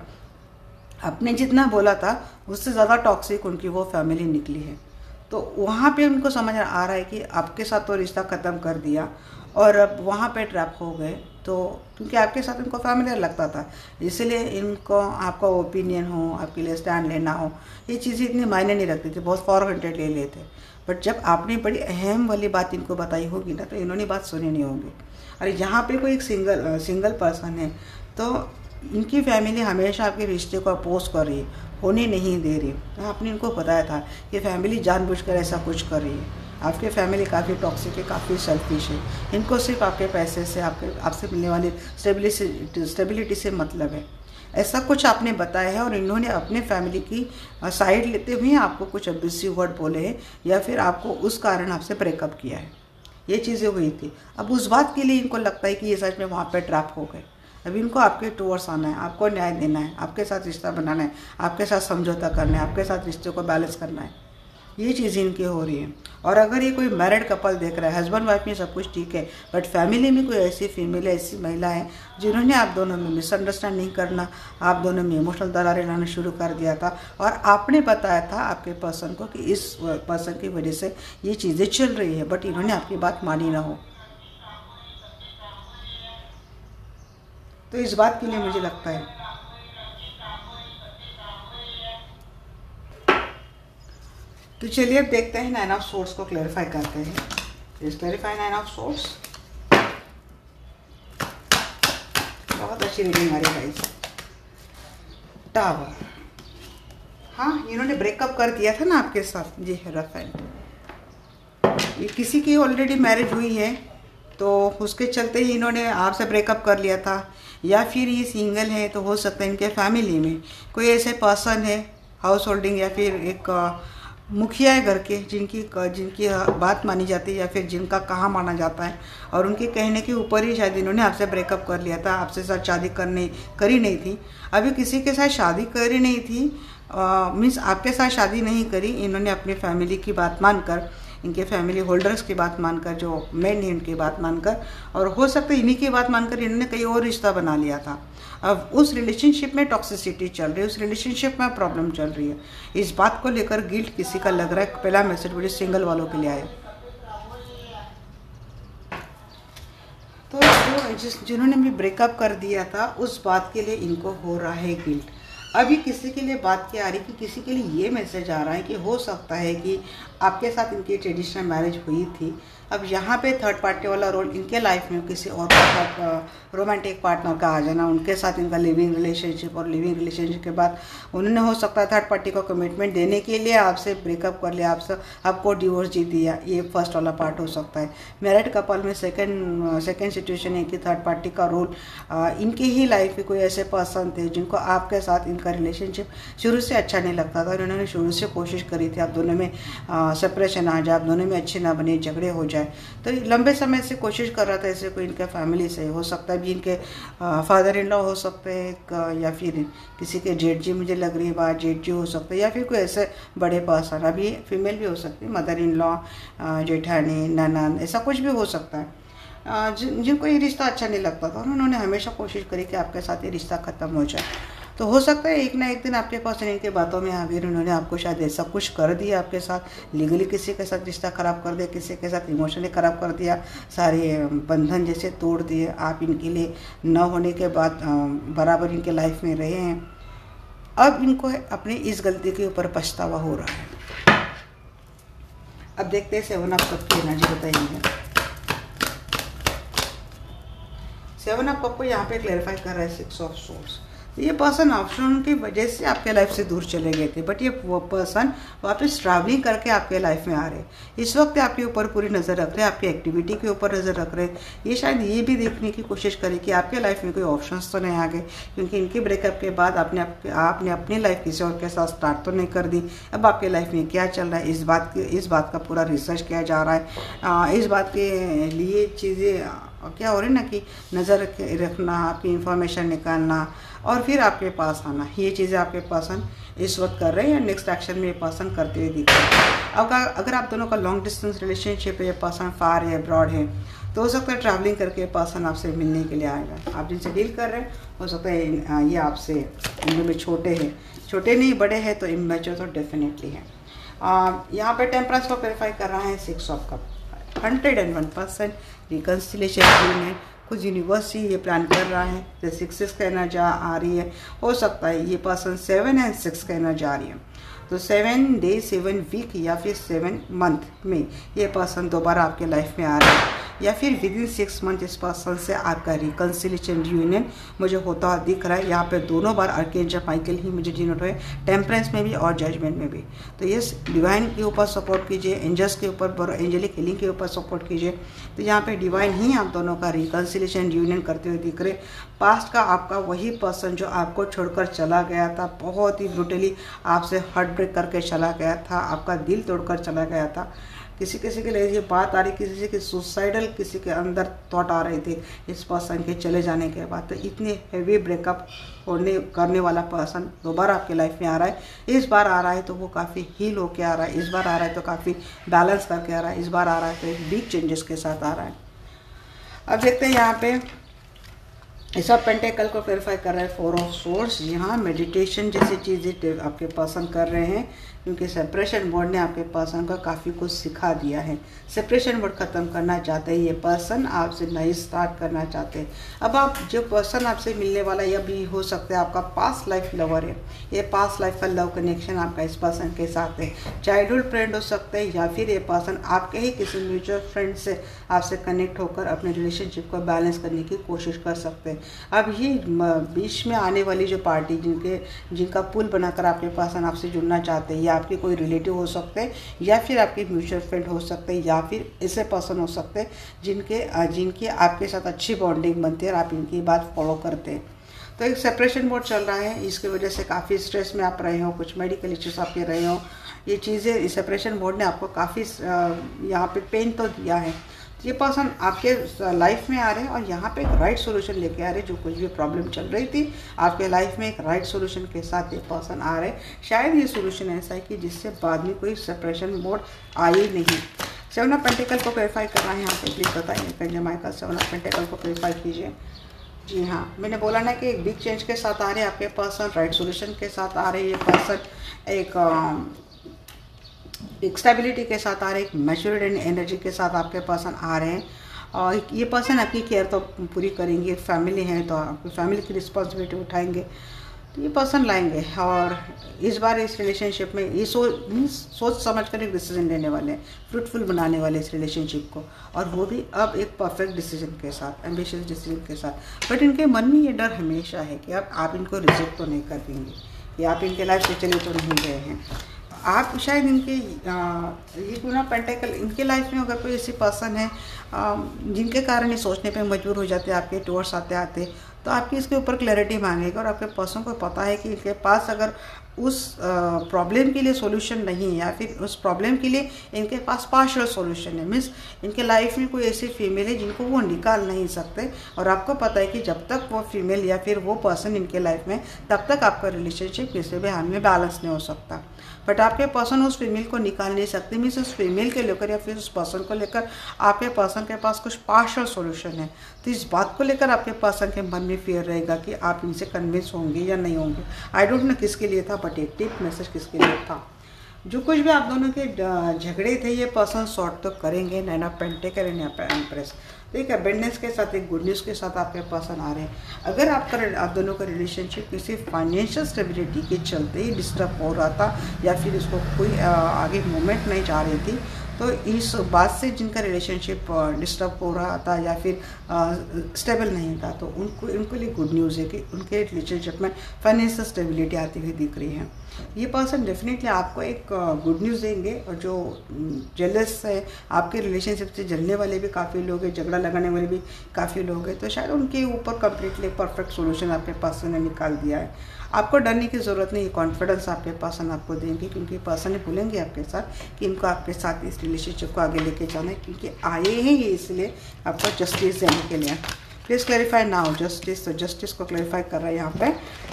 अपने जितना बोला था, उससे ज़्यादा टॉक्सिक उनकी वो फैमिली निकली है। तो वहाँ पे उनको समझ आ रहा है कि आपके साथ तो रिश्ता ख़त्म कर दिया और अब वहाँ पे ट्रैप हो गए। तो क्योंकि आपके साथ इनको फैमिलियर लगता था, इसलिए इनको आपका ओपिनियन हो, आपके लिए स्टैंड लेना हो, ये चीज़ें इतनी मायने नहीं रखती थी, बहुत फॉर ग्रांटेड ले लेते। बट जब आपने बड़ी अहम वाली बात इनको बताई होगी ना तो इन्होंने बात सुनी नहीं होगी। अरे, यहाँ पे कोई एक सिंगल सिंगल पर्सन है तो इनकी फैमिली हमेशा आपके रिश्ते को अपोज कर रही है, होने नहीं दे रही। तो आपने इनको बताया था कि फैमिली जानबूझकर ऐसा कुछ कर रही है। आपके फैमिली काफ़ी टॉक्सिक है, काफ़ी सेल्फिश है। इनको सिर्फ़ आपके पैसे से, आपके, आपसे मिलने वाली स्टेबिलिटी स्टेबिलिटी से मतलब है। ऐसा कुछ आपने बताया है और इन्होंने अपने फैमिली की साइड लेते हुए आपको कुछ अब्यूसिव वर्ड बोले हैं या फिर आपको उस कारण आपसे ब्रेकअप किया है। ये चीज़ें हुई थी। अब उस बात के लिए इनको लगता है कि ये सच में वहाँ पर ट्रैप हो गए। अब इनको आपके टूवर्स आना है, आपको न्याय देना है, आपके साथ रिश्ता बनाना है, आपके साथ समझौता करना है, आपके साथ रिश्ते को बैलेंस करना है। ये चीज़ इनकी हो रही है। और अगर ये कोई मैरिड कपल देख रहा है हस्बैंड वाइफ में सब कुछ ठीक है बट फैमिली में कोई ऐसी फीमेल ऐसी महिला है, जिन्होंने आप दोनों में मिसअंडरस्टैंड नहीं करना, आप दोनों में इमोशनल दरारें लाना शुरू कर दिया था, और आपने बताया था आपके पर्सन को कि इस पर्सन की वजह से ये चीज़ें चल रही है बट इन्होंने आपकी बात मानी ना हो। तो इस बात के लिए मुझे लगता है तो चलिए अब देखते हैं नाइन ऑफ़ सोर्स को क्लैरिफाई करते हैं। क्लैरिफाई नाइन ऑफ़ सोर्स बहुत अच्छी रीडिंग आ रही है टावर हाँ इन्होंने ब्रेकअप कर दिया था ना आपके साथ। जी है रफ एंड ये किसी की ऑलरेडी मैरिज हुई है तो उसके चलते ही इन्होंने आपसे ब्रेकअप कर लिया था। या फिर ये सिंगल है तो हो सकता है इनके फैमिली में कोई ऐसे पर्सन है हाउस होल्डिंग या फिर एक मुखिया है घर के, जिनकी जिनकी बात मानी जाती है या फिर जिनका कहा माना जाता है और उनके कहने के ऊपर ही शायद इन्होंने आपसे ब्रेकअप कर लिया था, आपसे साथ शादी करने, करी नहीं थी। अभी किसी के साथ शादी करी नहीं थी मीन्स आपके साथ शादी नहीं करी, इन्होंने अपनी फैमिली की बात मानकर, इनके फैमिली होल्डर्स की बात मानकर, जो मेन है, उनकी बात मानकर, और हो सकता है इन्हीं की बात मानकर इन्होंने कई और रिश्ता बना लिया था। अब उस रिलेशनशिप में टॉक्सिसिटी चल रही है, उस रिलेशनशिप में प्रॉब्लम चल रही है। इस बात को लेकर गिल्ट किसी का लग रहा है, पहला मैसेज मुझे सिंगल वालों के लिए आया। तो जो जिस, जिन्होंने भी ब्रेकअप कर दिया था, उस बात के लिए इनको हो रहा है गिल्ट अभी किसी के लिए बात क्या आ रही कि किसी के लिए ये मैसेज आ रहा है कि हो सकता है कि आपके साथ इनकी ट्रेडिशनल मैरिज हुई थी अब यहाँ पे थर्ड पार्टी वाला रोल इनके लाइफ में किसी और का रोमांटिक पार्टनर का आ जाना, उनके साथ इनका लिविंग रिलेशनशिप और लिविंग रिलेशनशिप के बाद उन्होंने हो सकता है थर्ड पार्टी को कमिटमेंट देने के लिए आपसे ब्रेकअप कर लिया, आपसे, आपको डिवोर्स जी दिया, ये फ़र्स्ट वाला पार्ट हो सकता है। मैरिड कपल में सेकेंड सेकेंड सिचुएशन है कि थर्ड पार्टी का रोल इनकी ही लाइफ में कोई ऐसे पर्सन थे जिनको आपके साथ इनका रिलेशनशिप शुरू से अच्छा नहीं लगता था और इन्होंने शुरू से कोशिश करी थी, आप दोनों में सेपरेशन आ जाए, आप दोनों में अच्छे ना बने, झगड़े हो जाए। तो लंबे समय से कोशिश कर रहा था ऐसे कोई इनके फैमिली से हो सकता है, भी इनके फादर इन लॉ हो सकते हैं या फिर किसी के जेठ जी मुझे लग रही है बात जेठ जी हो सकते हैं, या फिर कोई ऐसे बड़े पर्सन अभी फीमेल भी हो सकती है मदर इन लॉ जेठानी ननन ऐसा कुछ भी हो सकता है। जिन, जिनको ये रिश्ता अच्छा नहीं लगता था, उन्होंने हमेशा कोशिश करी कि आपके साथ ये रिश्ता ख़त्म हो जाए। तो हो सकता है एक ना एक दिन आपके पास इनके बातों में आगे उन्होंने आपको शायद ऐसा कुछ कर दिया आपके साथ लीगली किसी के साथ रिश्ता ख़राब कर दिया, किसी के साथ इमोशनली ख़राब कर दिया, सारे बंधन जैसे तोड़ दिए, आप इनके लिए न होने के बाद बराबर इनके लाइफ में रहे हैं। अब इनको अपनी इस गलती के ऊपर पछतावा हो रहा है। अब देखते हैं सेवन ऑफ़ कब की एनर्जी बताएँगे सेवन ऑफ़ कप को यहाँ पे क्लैरिफाई कर रहा है सिक्स ऑफ़ सोर्स ये पर्सन ऑप्शन की वजह से आपके लाइफ से दूर चले गए थे बट ये वो पर्सन वापस ट्रैवलिंग करके आपके लाइफ में आ रहे इस वक्त आपके ऊपर पूरी नज़र रख रहे हैं, आपकी एक्टिविटी के ऊपर नज़र रख रहे हैं। ये शायद ये भी देखने की कोशिश करें कि आपके लाइफ में कोई ऑप्शंस तो नहीं आ गए, क्योंकि इनके ब्रेकअप के बाद आपने आपके आपने अपनी लाइफ किसी और के साथ स्टार्ट तो नहीं कर दी। अब आपके लाइफ में क्या चल रहा है, इस बात के, इस बात का पूरा रिसर्च किया जा रहा है। इस बात के लिए चीज़ें क्या हो रही ना कि नज़र रखना, आपकी इंफॉर्मेशन निकालना और फिर आपके पास आना। ये चीज़ें आपके पर्सन इस वक्त कर रहे हैं या नेक्स्ट एक्शन में ये पर्सन करते हुए दिख रहे हैं। अगर अगर आप दोनों का लॉन्ग डिस्टेंस रिलेशनशिप है, ये पर्सन फार है अब्रॉड है तो हो सकता है ट्रैवलिंग करके पर्सन आपसे मिलने के लिए आएगा। आप जिनसे डील कर रहे हैं, हो सकता है ये आपसे उम्र में छोटे हैं। छोटे नहीं, बड़े हैं तो इमेच्योर तो डेफिनेटली है। यहाँ पे टेम्परेंस को वेरीफाई कर रहा है six of cups hundred and one percent reconciliation कुछ यूनिवर्स ही ये प्लान कर रहा है। जैसे सिक्स का एनर्जी आ रही है। हो सकता है ये पर्सन सेवन एंड सिक्स का एनर्जी आ रही है। तो सेवन डे सेवन वीक या फिर सेवन मंथ में ये पर्सन दोबारा आपके लाइफ में आ रहा है। या फिर विद इन सिक्स मंथ इस पर्सन से आपका रिकन्सिलेशन यूनियन मुझे होता हुआ दिख रहा है। यहाँ पे दोनों बार अर्केंजल माइकल ही मुझे डिनोट हुए टेम्परेंस में भी और जजमेंट में भी। तो ये डिवाइन के ऊपर सपोर्ट कीजिए एंजल्स के ऊपर एंजलिक हिलिंग के ऊपर सपोर्ट कीजिए। तो यहाँ पे डिवाइन ही आप दोनों का रिकन्सिलेशन यूनियन करते हुए दिख रहे पास्ट का आपका वही पर्सन जो आपको छोड़कर चला गया था, बहुत ही ब्रुटली आपसे हर्ट ब्रेक करके चला गया था, आपका दिल तोड़कर चला गया था। किसी किसी के लिए ये बात आ रही, किसी किसी के सुसाइडल किसी के अंदर थॉट आ रहे थे, इस पर्सन के चले जाने के बाद। तो इतने हैवी ब्रेकअप होने, करने वाला पर्सन दोबारा आपके लाइफ में आ रहा है। इस बार आ रहा है तो वो काफ़ी हील होके आ रहा है। इस बार आ रहा है तो काफ़ी बैलेंस करके आ रहा है। इस बार आ रहा है तो एक बिग चेंजेस के साथ आ रहा है। अब देखते हैं यहाँ पे। आप पेंटेकल को वेरीफाई कर रहा है फोर ऑफ़ सोर्स यहाँ मेडिटेशन जैसी चीज़ें आपके पर्सन कर रहे हैं। क्योंकि सेपरेशन बोर्ड ने आपके पर्सन का काफ़ी कुछ सिखा दिया है। सेपरेशन बोर्ड ख़त्म करना चाहते हैं, ये पर्सन आपसे नई स्टार्ट करना चाहते हैं। अब आप जो पर्सन आपसे मिलने वाला यह भी हो सकता है, आपका पास लाइफ लवर है। ये पास लाइफ का लव कनेक्शन आपका इस पर्सन के साथ है। चाइल्डहुड फ्रेंड हो सकते हैं या फिर ये पर्सन आपके ही किसी म्यूचुअल फ्रेंड से आपसे कनेक्ट होकर अपने रिलेशनशिप को बैलेंस करने की कोशिश कर सकते हैं। अब ये बीच में आने वाली जो पार्टी जिनके, जिनका पुल बनाकर आपके पर्सन आपसे जुड़ना चाहते हैं या आपके कोई रिलेटिव हो सकते हैं, या फिर आपके म्यूचुअल फ्रेंड हो सकते हैं, या फिर ऐसे पर्सन हो सकते हैं जिनके जिनकी आपके साथ अच्छी बॉन्डिंग बनती है और आप इनकी बात फॉलो करते हैं। तो एक सेपरेशन मोड चल रहा है, इसकी वजह से काफ़ी स्ट्रेस में आप रहे हो, कुछ मेडिकल इश्यूज़ आपके रहे हो। ये चीज़ें सेपरेशन बोर्ड ने आपको काफ़ी यहाँ पे पेन तो दिया है ये पर्सन आपके लाइफ में आ रहे हैं और यहाँ पे एक राइट सॉल्यूशन लेके आ रहे हैं, जो कुछ भी प्रॉब्लम चल रही थी। आपके लाइफ में एक राइट सॉल्यूशन के साथ ये पर्सन आ रहे हैं। शायद ये सॉल्यूशन ऐसा है कि जिससे बाद में कोई सेपरेशन मोड आए नहीं। सेवन ऑफ़ पेंटिकल को वेरीफाई करना है, यहाँ पे प्लीज़ बताइए पेंजमाई का सेवन ऑफ़ पेंटिकल को वेरीफाई कीजिए। जी हाँ मैंने बोला ना कि एक बिग चेंज के साथ आ रहे हैं, आपके पर्सन राइट सोल्यूशन के साथ आ रहे हैं, ये पर्सन एक एक स्टेबिलिटी के साथ आ रहे हैं, एक मैच्योरिटी एंड एनर्जी के साथ आपके पर्सन आ रहे हैं। और ये पर्सन आपकी केयर तो पूरी करेंगे फैमिली है तो आपकी फैमिली की रिस्पॉन्सिबिलिटी उठाएँगे तो ये पर्सन लाएँगे। और इस बार इस रिलेशनशिप में ये सोच मीन्स सोच समझ कर एक डिसीज़न लेने वाले हैं फ्रूटफुल बनाने वाले इस रिलेशनशिप को। और वो भी अब एक परफेक्ट डिसीज़न के साथ एम्बिशियस डिसीज़न के साथ। बट इनके मन में ये डर हमेशा है कि अब आप इनको रिजेक्ट तो नहीं कर देंगे, या आप इनके लाइफ से चले तो नहीं गए हैं। आप शायद इनके ये क्यों ना पेंटेकल इनके लाइफ में अगर कोई ऐसी पर्सन है जिनके कारण ये सोचने पे मजबूर हो जाते हैं, आपके टूवर्ड्स आते आते तो आपकी इसके ऊपर क्लैरिटी मांगेगा और आपके पर्सन को पता है कि इनके पास अगर उस प्रॉब्लम के लिए सॉल्यूशन नहीं है या फिर उस प्रॉब्लम के लिए इनके पास पार्शल सॉल्यूशन है। मीन्स इनके लाइफ में कोई ऐसी फीमेल है जिनको वो निकाल नहीं सकते और आपको पता है कि जब तक वो फीमेल या फिर वो पर्सन इनके लाइफ में, तब तक आपका रिलेशनशिप किसी भी हाल में बैलेंस नहीं हो सकता। बट आपके पर्सन उस फीमेल को निकाल नहीं सकते। मीन्स उस फीमेल के लेकर या फिर उस पर्सन को लेकर आपके पर्सन के पास कुछ पार्शल सोल्यूशन है। तो इस बात को लेकर आपके पर्सन के मन में फियर रहेगा कि आप इनसे कन्विंस होंगे या नहीं होंगे। आई डोंट नो किसके लिए था बट एक टिप मैसेज किसके लिए था। जो कुछ भी आप दोनों के झगड़े थे, ये पर्सन सॉर्ट तो करेंगे। नैना पेंटे पेंटेकर एंड एम्प्रेस तो है बेडनेस के साथ एक गुड न्यूज़ के साथ आपके पर्सन आ रहे हैं। अगर आपका आप दोनों का रिलेशनशिप किसी फाइनेंशियल स्टेबिलिटी के चलते ही डिस्टर्ब हो रहा था या फिर उसको कोई आगे मूवमेंट नहीं जा रही थी तो इस बात से जिनका रिलेशनशिप डिस्टर्ब हो रहा था या फिर स्टेबल नहीं था तो उनको उनके लिए गुड न्यूज़ है कि उनके रिलेशनशिप में फाइनेंशियल स्टेबिलिटी आती हुई दिख रही है। ये पर्सन डेफिनेटली आपको एक गुड न्यूज़ देंगे और जो जेलस है, आपके रिलेशनशिप से जलने वाले भी काफ़ी लोग हैं, झगड़ा लगाने वाले भी काफ़ी लोग हैं तो शायद उनके ऊपर कम्प्लीटली परफेक्ट सोल्यूशन आपके पर्सन ने निकाल दिया है। आपको डरने की ज़रूरत नहीं कॉन्फिडेंस आपके पर्सन आपको देंगे, क्योंकि पर्सन ही भूलेंगे आपके साथ कि इनको आपके साथ इस रिलेशनशिप को आगे लेके जाना है, क्योंकि आए हैं ये इसलिए आपको जस्टिस देने के लिए। प्लीज़ क्लैरिफाई नाउ जस्टिस तो जस्टिस को क्लैरिफाई कर रहा है यहाँ पे।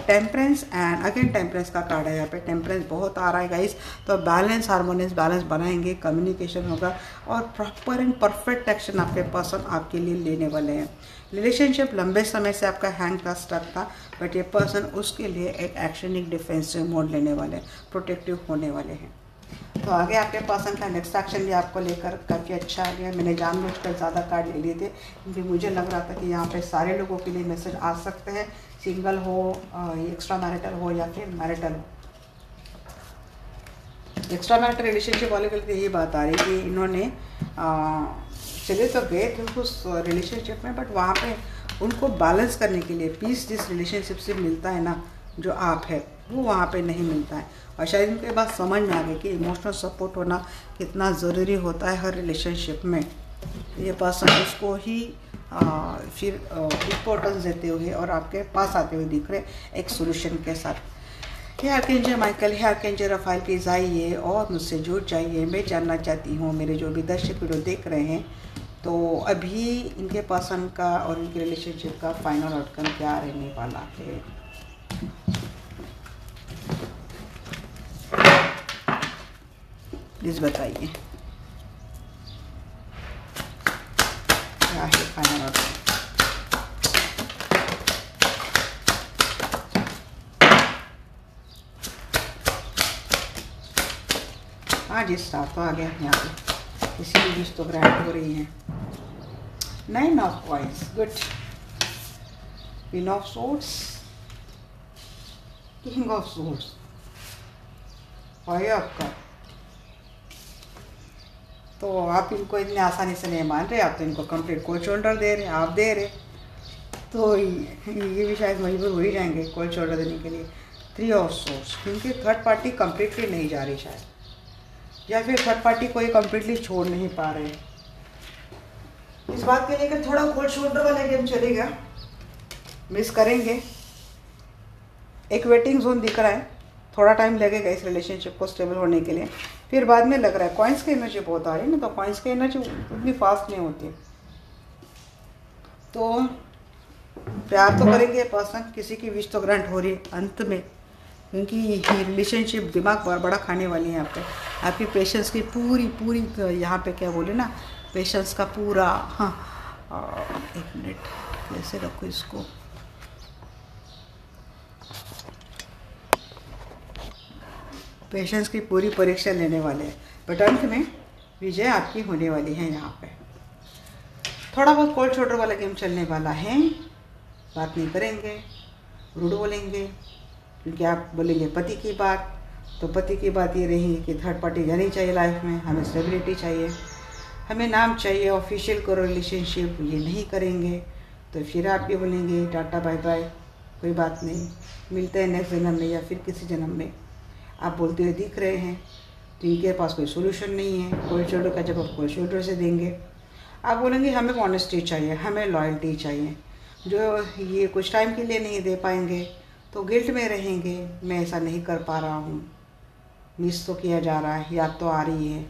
टेम्परेंस एंड अगेन टेम्परेंस का कार्ड है यहाँ पे। टेम्परेंस बहुत आ रहा है गाइस तो बैलेंस हारमोनियस बैलेंस बनाएँगे कम्युनिकेशन होगा और प्रॉपर एंड परफेक्ट एक्शन आपके पर्सन आपके लिए लेने वाले हैं। रिलेशनशिप लंबे समय से आपका हैंग का स्टक था बट ये पर्सन उसके लिए एक एक्शन एक डिफेंसिव मोड लेने वाले प्रोटेक्टिव होने वाले हैं। तो आगे आपके पर्सन का नेक्स्ट एक्शन भी आपको लेकर काफ़ी अच्छा आ गया। मैंने जानबूझ कर ज़्यादा कार्ड ले लिए थे, क्योंकि मुझे लग रहा था कि यहाँ पे सारे लोगों के लिए मैसेज आ सकते हैं। सिंगल हो एक्स्ट्रा मैरिटल हो या फिर मैरिटल हो। एक्स्ट्रा मैरिटल रिलेशनशिप वाले के लिए ये बात आ रही कि इन्होंने चले तो गए थे उस रिलेशनशिप में बट वहाँ पे उनको बैलेंस करने के लिए पीस जिस रिलेशनशिप से मिलता है ना जो आप है वो वहाँ पे नहीं मिलता है। और शायद उनके बाद समझ में आ गई कि इमोशनल सपोर्ट होना कितना ज़रूरी होता है हर रिलेशनशिप में। ये पर्सन उसको ही आ, फिर इम्पोर्टेंस देते हुए और आपके पास आते हुए दिख रहे एक सोल्यूशन के साथ। Hey archangel Michael hey archangel Raphael please आइए और मुझसे जुड़ जाइए। मैं जानना चाहती हूँ मेरे जो भी दर्शक वीडियो देख रहे हैं तो अभी इनके पर्सन का और इनके रिलेशनशिप का फाइनल आउटकम क्या रहने वाला है? प्लीज़ बताइए। क्या है फाइनल ऑर्डर हाँ जी स्टार्ट तो आ गया यहाँ पे। इसी भी तो ग्रैंड हो रही हैं। Nine of coins good queen of swords king of swords five आपका। तो आप इनको इतने आसानी से नहीं मान रहे, आप तो इनको कंप्लीट कोच शोल्डर दे रहे, आप दे रहे। तो ये भी शायद मजबूर हो ही जाएँगे कोच शोल्डर देने के लिए। थ्री ऑफ़ सोर्स क्योंकि थर्ड पार्टी कम्प्लीटली नहीं जा रही शायद। या फिर थर्ड पार्टी को ये कम्प्लीटली छोड़ नहीं पा रहे। इस बात के लेकर थोड़ा कोल्ड शोल्डर वाला गेम चलेगा। मिस करेंगे। एक वेटिंग जोन दिख रहा है। थोड़ा टाइम लगेगा इस रिलेशनशिप को स्टेबल होने के लिए। फिर बाद में लग रहा है कॉइन्स की एनर्जी बहुत आ रही है ना तो कॉइन्स की एनर्जी उतनी फास्ट नहीं होती। तो प्यार तो करेंगे पर्सन किसी की विश तो ग्रांट हो रही है अंत में। क्योंकि रिलेशनशिप दिमाग बड़ा खाने वाली है यहाँ पे। आपकी पेशेंस की पूरी पूरी यहाँ पे क्या बोले ना पेशेंस का पूरा हाँ। एक मिनट कैसे रखो इसको। पेशेंस की पूरी परीक्षा लेने वाले हैं। बट अंत में विजय आपकी होने वाली है यहाँ पे। थोड़ा बहुत कोल्ड शोल्डर वाला गेम चलने वाला है। बात नहीं करेंगे, रूड बोलेंगे। क्योंकि आप बोलेंगे, पति की बात तो पति की बात ये रही कि थर्ड पार्टी जानी चाहिए लाइफ में, हमें स्टेबिलिटी चाहिए, हमें नाम चाहिए ऑफिशियल को रिलेशनशिप ये नहीं करेंगे तो फिर आप ये बोलेंगे, टाटा बाय बाय कोई बात नहीं, मिलते हैं नेक्स्ट जन्म में या फिर किसी जन्म में। आप बोलते हुए दिख रहे हैं तो इनके पास कोई सोल्यूशन नहीं है, कोई शोल्डर का जब आप कोई शोल्डर से देंगे, आप बोलेंगे, हमें ऑनेस्टी चाहिए, हमें लॉयल्टी चाहिए, जो ये कुछ टाइम के लिए नहीं दे पाएँगे तो गिल्ट में रहेंगे। मैं ऐसा नहीं कर पा रहा हूँ। मिस तो किया जा रहा है, याद तो आ रही है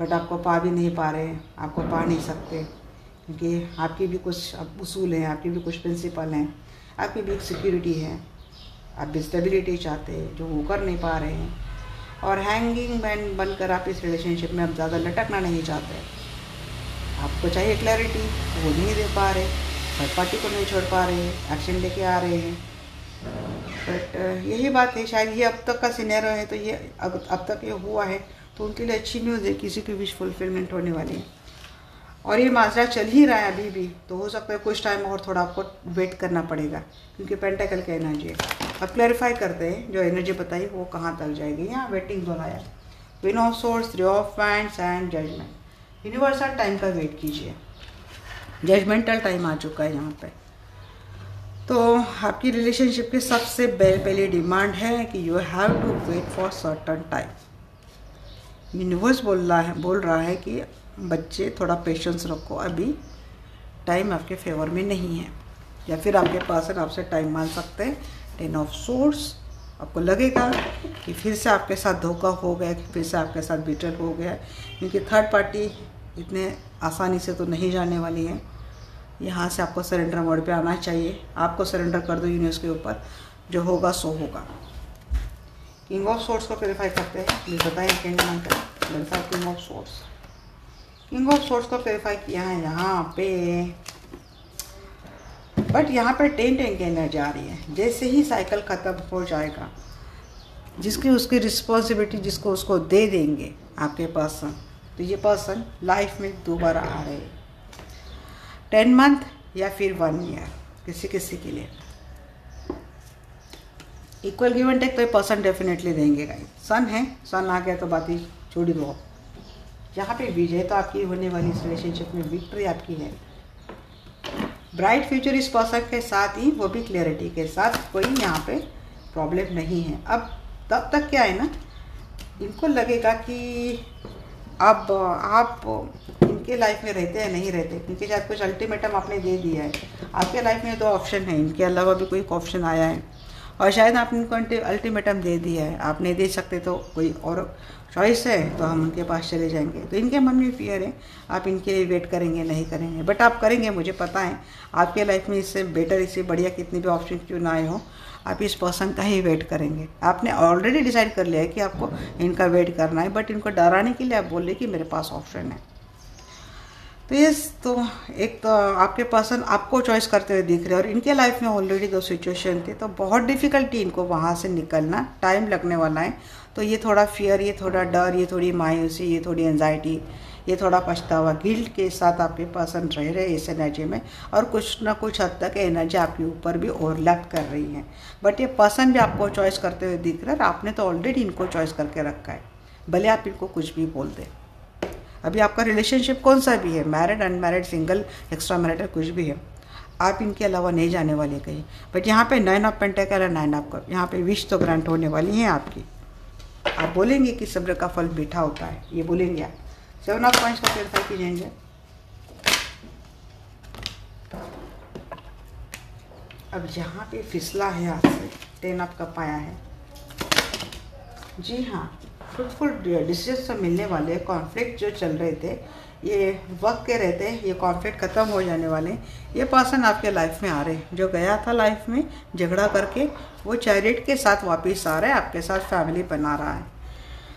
बट आपको पा भी नहीं पा रहे, आपको पा नहीं सकते। क्योंकि आपकी भी कुछ उसूल हैं, आपकी भी कुछ प्रिंसिपल हैं, आपकी भी एक सिक्योरिटी है। आप भी स्टेबिलिटी चाहते हैं, जो वो कर नहीं पा रहे हैं। और हैंगिंग मैन बनकर आप इस रिलेशनशिप में अब ज़्यादा लटकना नहीं चाहते। आपको चाहिए क्लैरिटी वो नहीं दे पा रहे थर्ड पार्टी को नहीं छोड़ पा रहे एक्शन लेके आ रहे हैं। बट यही बात है, शायद ये अब तक का सीनियर है तो ये अब अब तक ये हुआ है तो उनके लिए अच्छी न्यूज़ है, किसी की विश फुलफिलमेंट होने वाली है। और ये माजरा चल ही रहा है अभी भी तो हो सकता है कुछ टाइम और थोड़ा आपको वेट करना पड़ेगा, क्योंकि पेंटाकल का एनर्जी है। अब क्लैरिफाई करते हैं, जो एनर्जी बताई, वो कहाँ तक जाएगी? यहाँ वेटिंग जोन आया। Win of swords three of wands and judgement universal time का वेट कीजिए। जजमेंटल टाइम आ चुका है यहाँ पे। तो आपकी रिलेशनशिप की सबसे पहली डिमांड है कि you have to wait for certain time universe बोल रहा है, बोल रहा है कि बच्चे थोड़ा पेशेंस रखो, अभी टाइम आपके फेवर में नहीं है. या फिर आपके पास आपसे टाइम मान सकते हैं. टेन ऑफ़ सोर्स आपको लगेगा कि फिर से आपके साथ धोखा हो गया, कि फिर से आपके साथ बिटर हो गया क्योंकि थर्ड पार्टी इतने आसानी से तो नहीं जाने वाली है. यहाँ से आपको सरेंडर मोड पे आना चाहिए। आपको सरेंडर कर दो यूनिवर्स के ऊपर। जो होगा, सो होगा। किंग ऑफ़ सोर्स को क्लेरिफाई करते हैं। बताएँ king of swords king of swords को क्लेरिफाई किया है यहाँ पे। बट यहाँ पे टेन टेन की एनर्जी आ रही है। जैसे ही साइकिल ख़त्म हो जाएगा, जिसकी उसकी रिस्पॉन्सिबिलिटी जिसको उसको दे देंगे आपके पर्सन तो ये पर्सन लाइफ में दोबारा आ रहे टेन मंथ या फिर वन ईयर, किसी किसी के लिए। इक्वल गिवन टेक तो पर्सन डेफिनेटली देंगे गाइस सन है सन आ गया तो बात ही छोड़ी दो। यहाँ पे विजय तो आपकी होने वाली इस रिलेशनशिप में विक्ट्री आपकी है। ब्राइट फ्यूचर इस पर्सन के साथ ही, वो भी क्लियरिटी के साथ, कोई यहाँ पे प्रॉब्लम नहीं है। अब तब तक क्या है ना, इनको लगेगा कि अब, आप इनके लाइफ में रहते हैं, नहीं रहते क्योंकि शायद कुछ अल्टीमेटम आपने दे दिया है। आपके लाइफ में दो ऑप्शन है, इनके अलावा भी कोई ऑप्शन आया है। और शायद आपने उनको अल्टीमेटम दे दिया है। आप नहीं दे सकते तो कोई और चॉइस है तो हम उनके पास चले जाएँगे। तो इनके मन में फियर है, आप इनके लिए वेट करेंगे, नहीं करेंगे। बट आप करेंगे, मुझे पता है। आपके लाइफ में इससे बेटर इससे बढ़िया कितने भी ऑप्शन क्यों ना आए हो आप इस पर्सन का ही वेट करेंगे। आपने ऑलरेडी डिसाइड कर लिया है कि आपको इनका वेट करना है बट इनको डराने के लिए आप बोल रहे कि मेरे पास ऑप्शन है। तो ये तो एक तो आपके पर्सन आपको चॉइस करते हुए दिख रहे हैं और इनके लाइफ में ऑलरेडी दो सिचुएशन थी तो बहुत डिफ़िकल्टी इनको वहाँ से निकलना टाइम लगने वाला है। तो ये थोड़ा फियर ये थोड़ा डर, ये थोड़ी मायूसी, ये थोड़ी एनजाइटी ये थोड़ा पछतावा गिल्ट के साथ आपके पर्सन रह रहे इस एनर्जी में और कुछ ना कुछ हद तक एनर्जी आपके ऊपर भी ओवरलैप कर रही है। बट ये पर्सन भी आपको चॉइस करते हुए दिख रहा है आपने तो ऑलरेडी इनको चॉइस करके रखा है। भले आप इनको कुछ भी बोल दें। अभी आपका रिलेशनशिप कौन सा भी है? Married unmarried single extra married कुछ भी है। आप इनके अलावा नहीं जाने वाले कहीं। बट यहाँ पे नाइन ऑफ़ पेंटेकल है नाइन ऑफ़ कप यहाँ पे विश तो ग्रांट होने वाली हैं आपकी। आप बोलेंगे कि सब्र का फल मीठा होता है। ये बोलेंगे आप। सेवन ऑफ़ पॉइंट्स का क्लेरिफाई कीजिएँगे अब यहाँ पे फिसला है आपसे टेन ऑफ़ कप आया है। जी हाँ फ्रूटफुल डिसीज़न से मिलने वाले कॉन्फ्लिक्ट जो चल रहे थे, ये वक्त के रहते, ये कॉन्फ्लिक्ट ख़त्म हो जाने वाले, ये पर्सन आपके लाइफ में आ रहे हैं। जो गया था लाइफ में, झगड़ा करके, वो चैरिट के साथ वापस आ रहा है, आपके साथ फैमिली बना रहा है।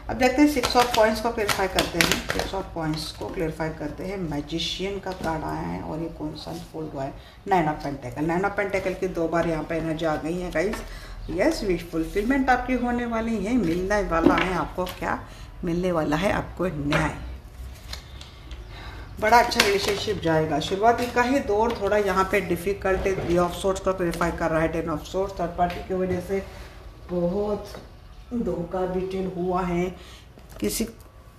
अब देखते हैं सिक्स ऑफ़ पॉइंट्स को क्लेरिफाई करते हैं। सिक्स ऑफ़ पॉइंट्स को क्लेरिफाई करते हैं। मैजिशियन का कार्ड आया है और ये कौन सा फोल्ड हुआ है? Nine of pentacle nine of pentacle की दो बार यहाँ पे एनर्जी आ गई है गाइस यस विश फुलफिलमेंट आपकी होने वाली है। मिलने वाला है आपको क्या? मिलने वाला है आपको न्याय। बड़ा अच्छा रिलेशनशिप जाएगा। शुरुआती का ही दौर थोड़ा यहाँ पे डिफ़िकल्ट थ्री ऑफ़ सोर्स को क्लेरिफाई कर रहा है ten of swords third party की वजह से बहुत धोखा बिटेल हुआ है। किसी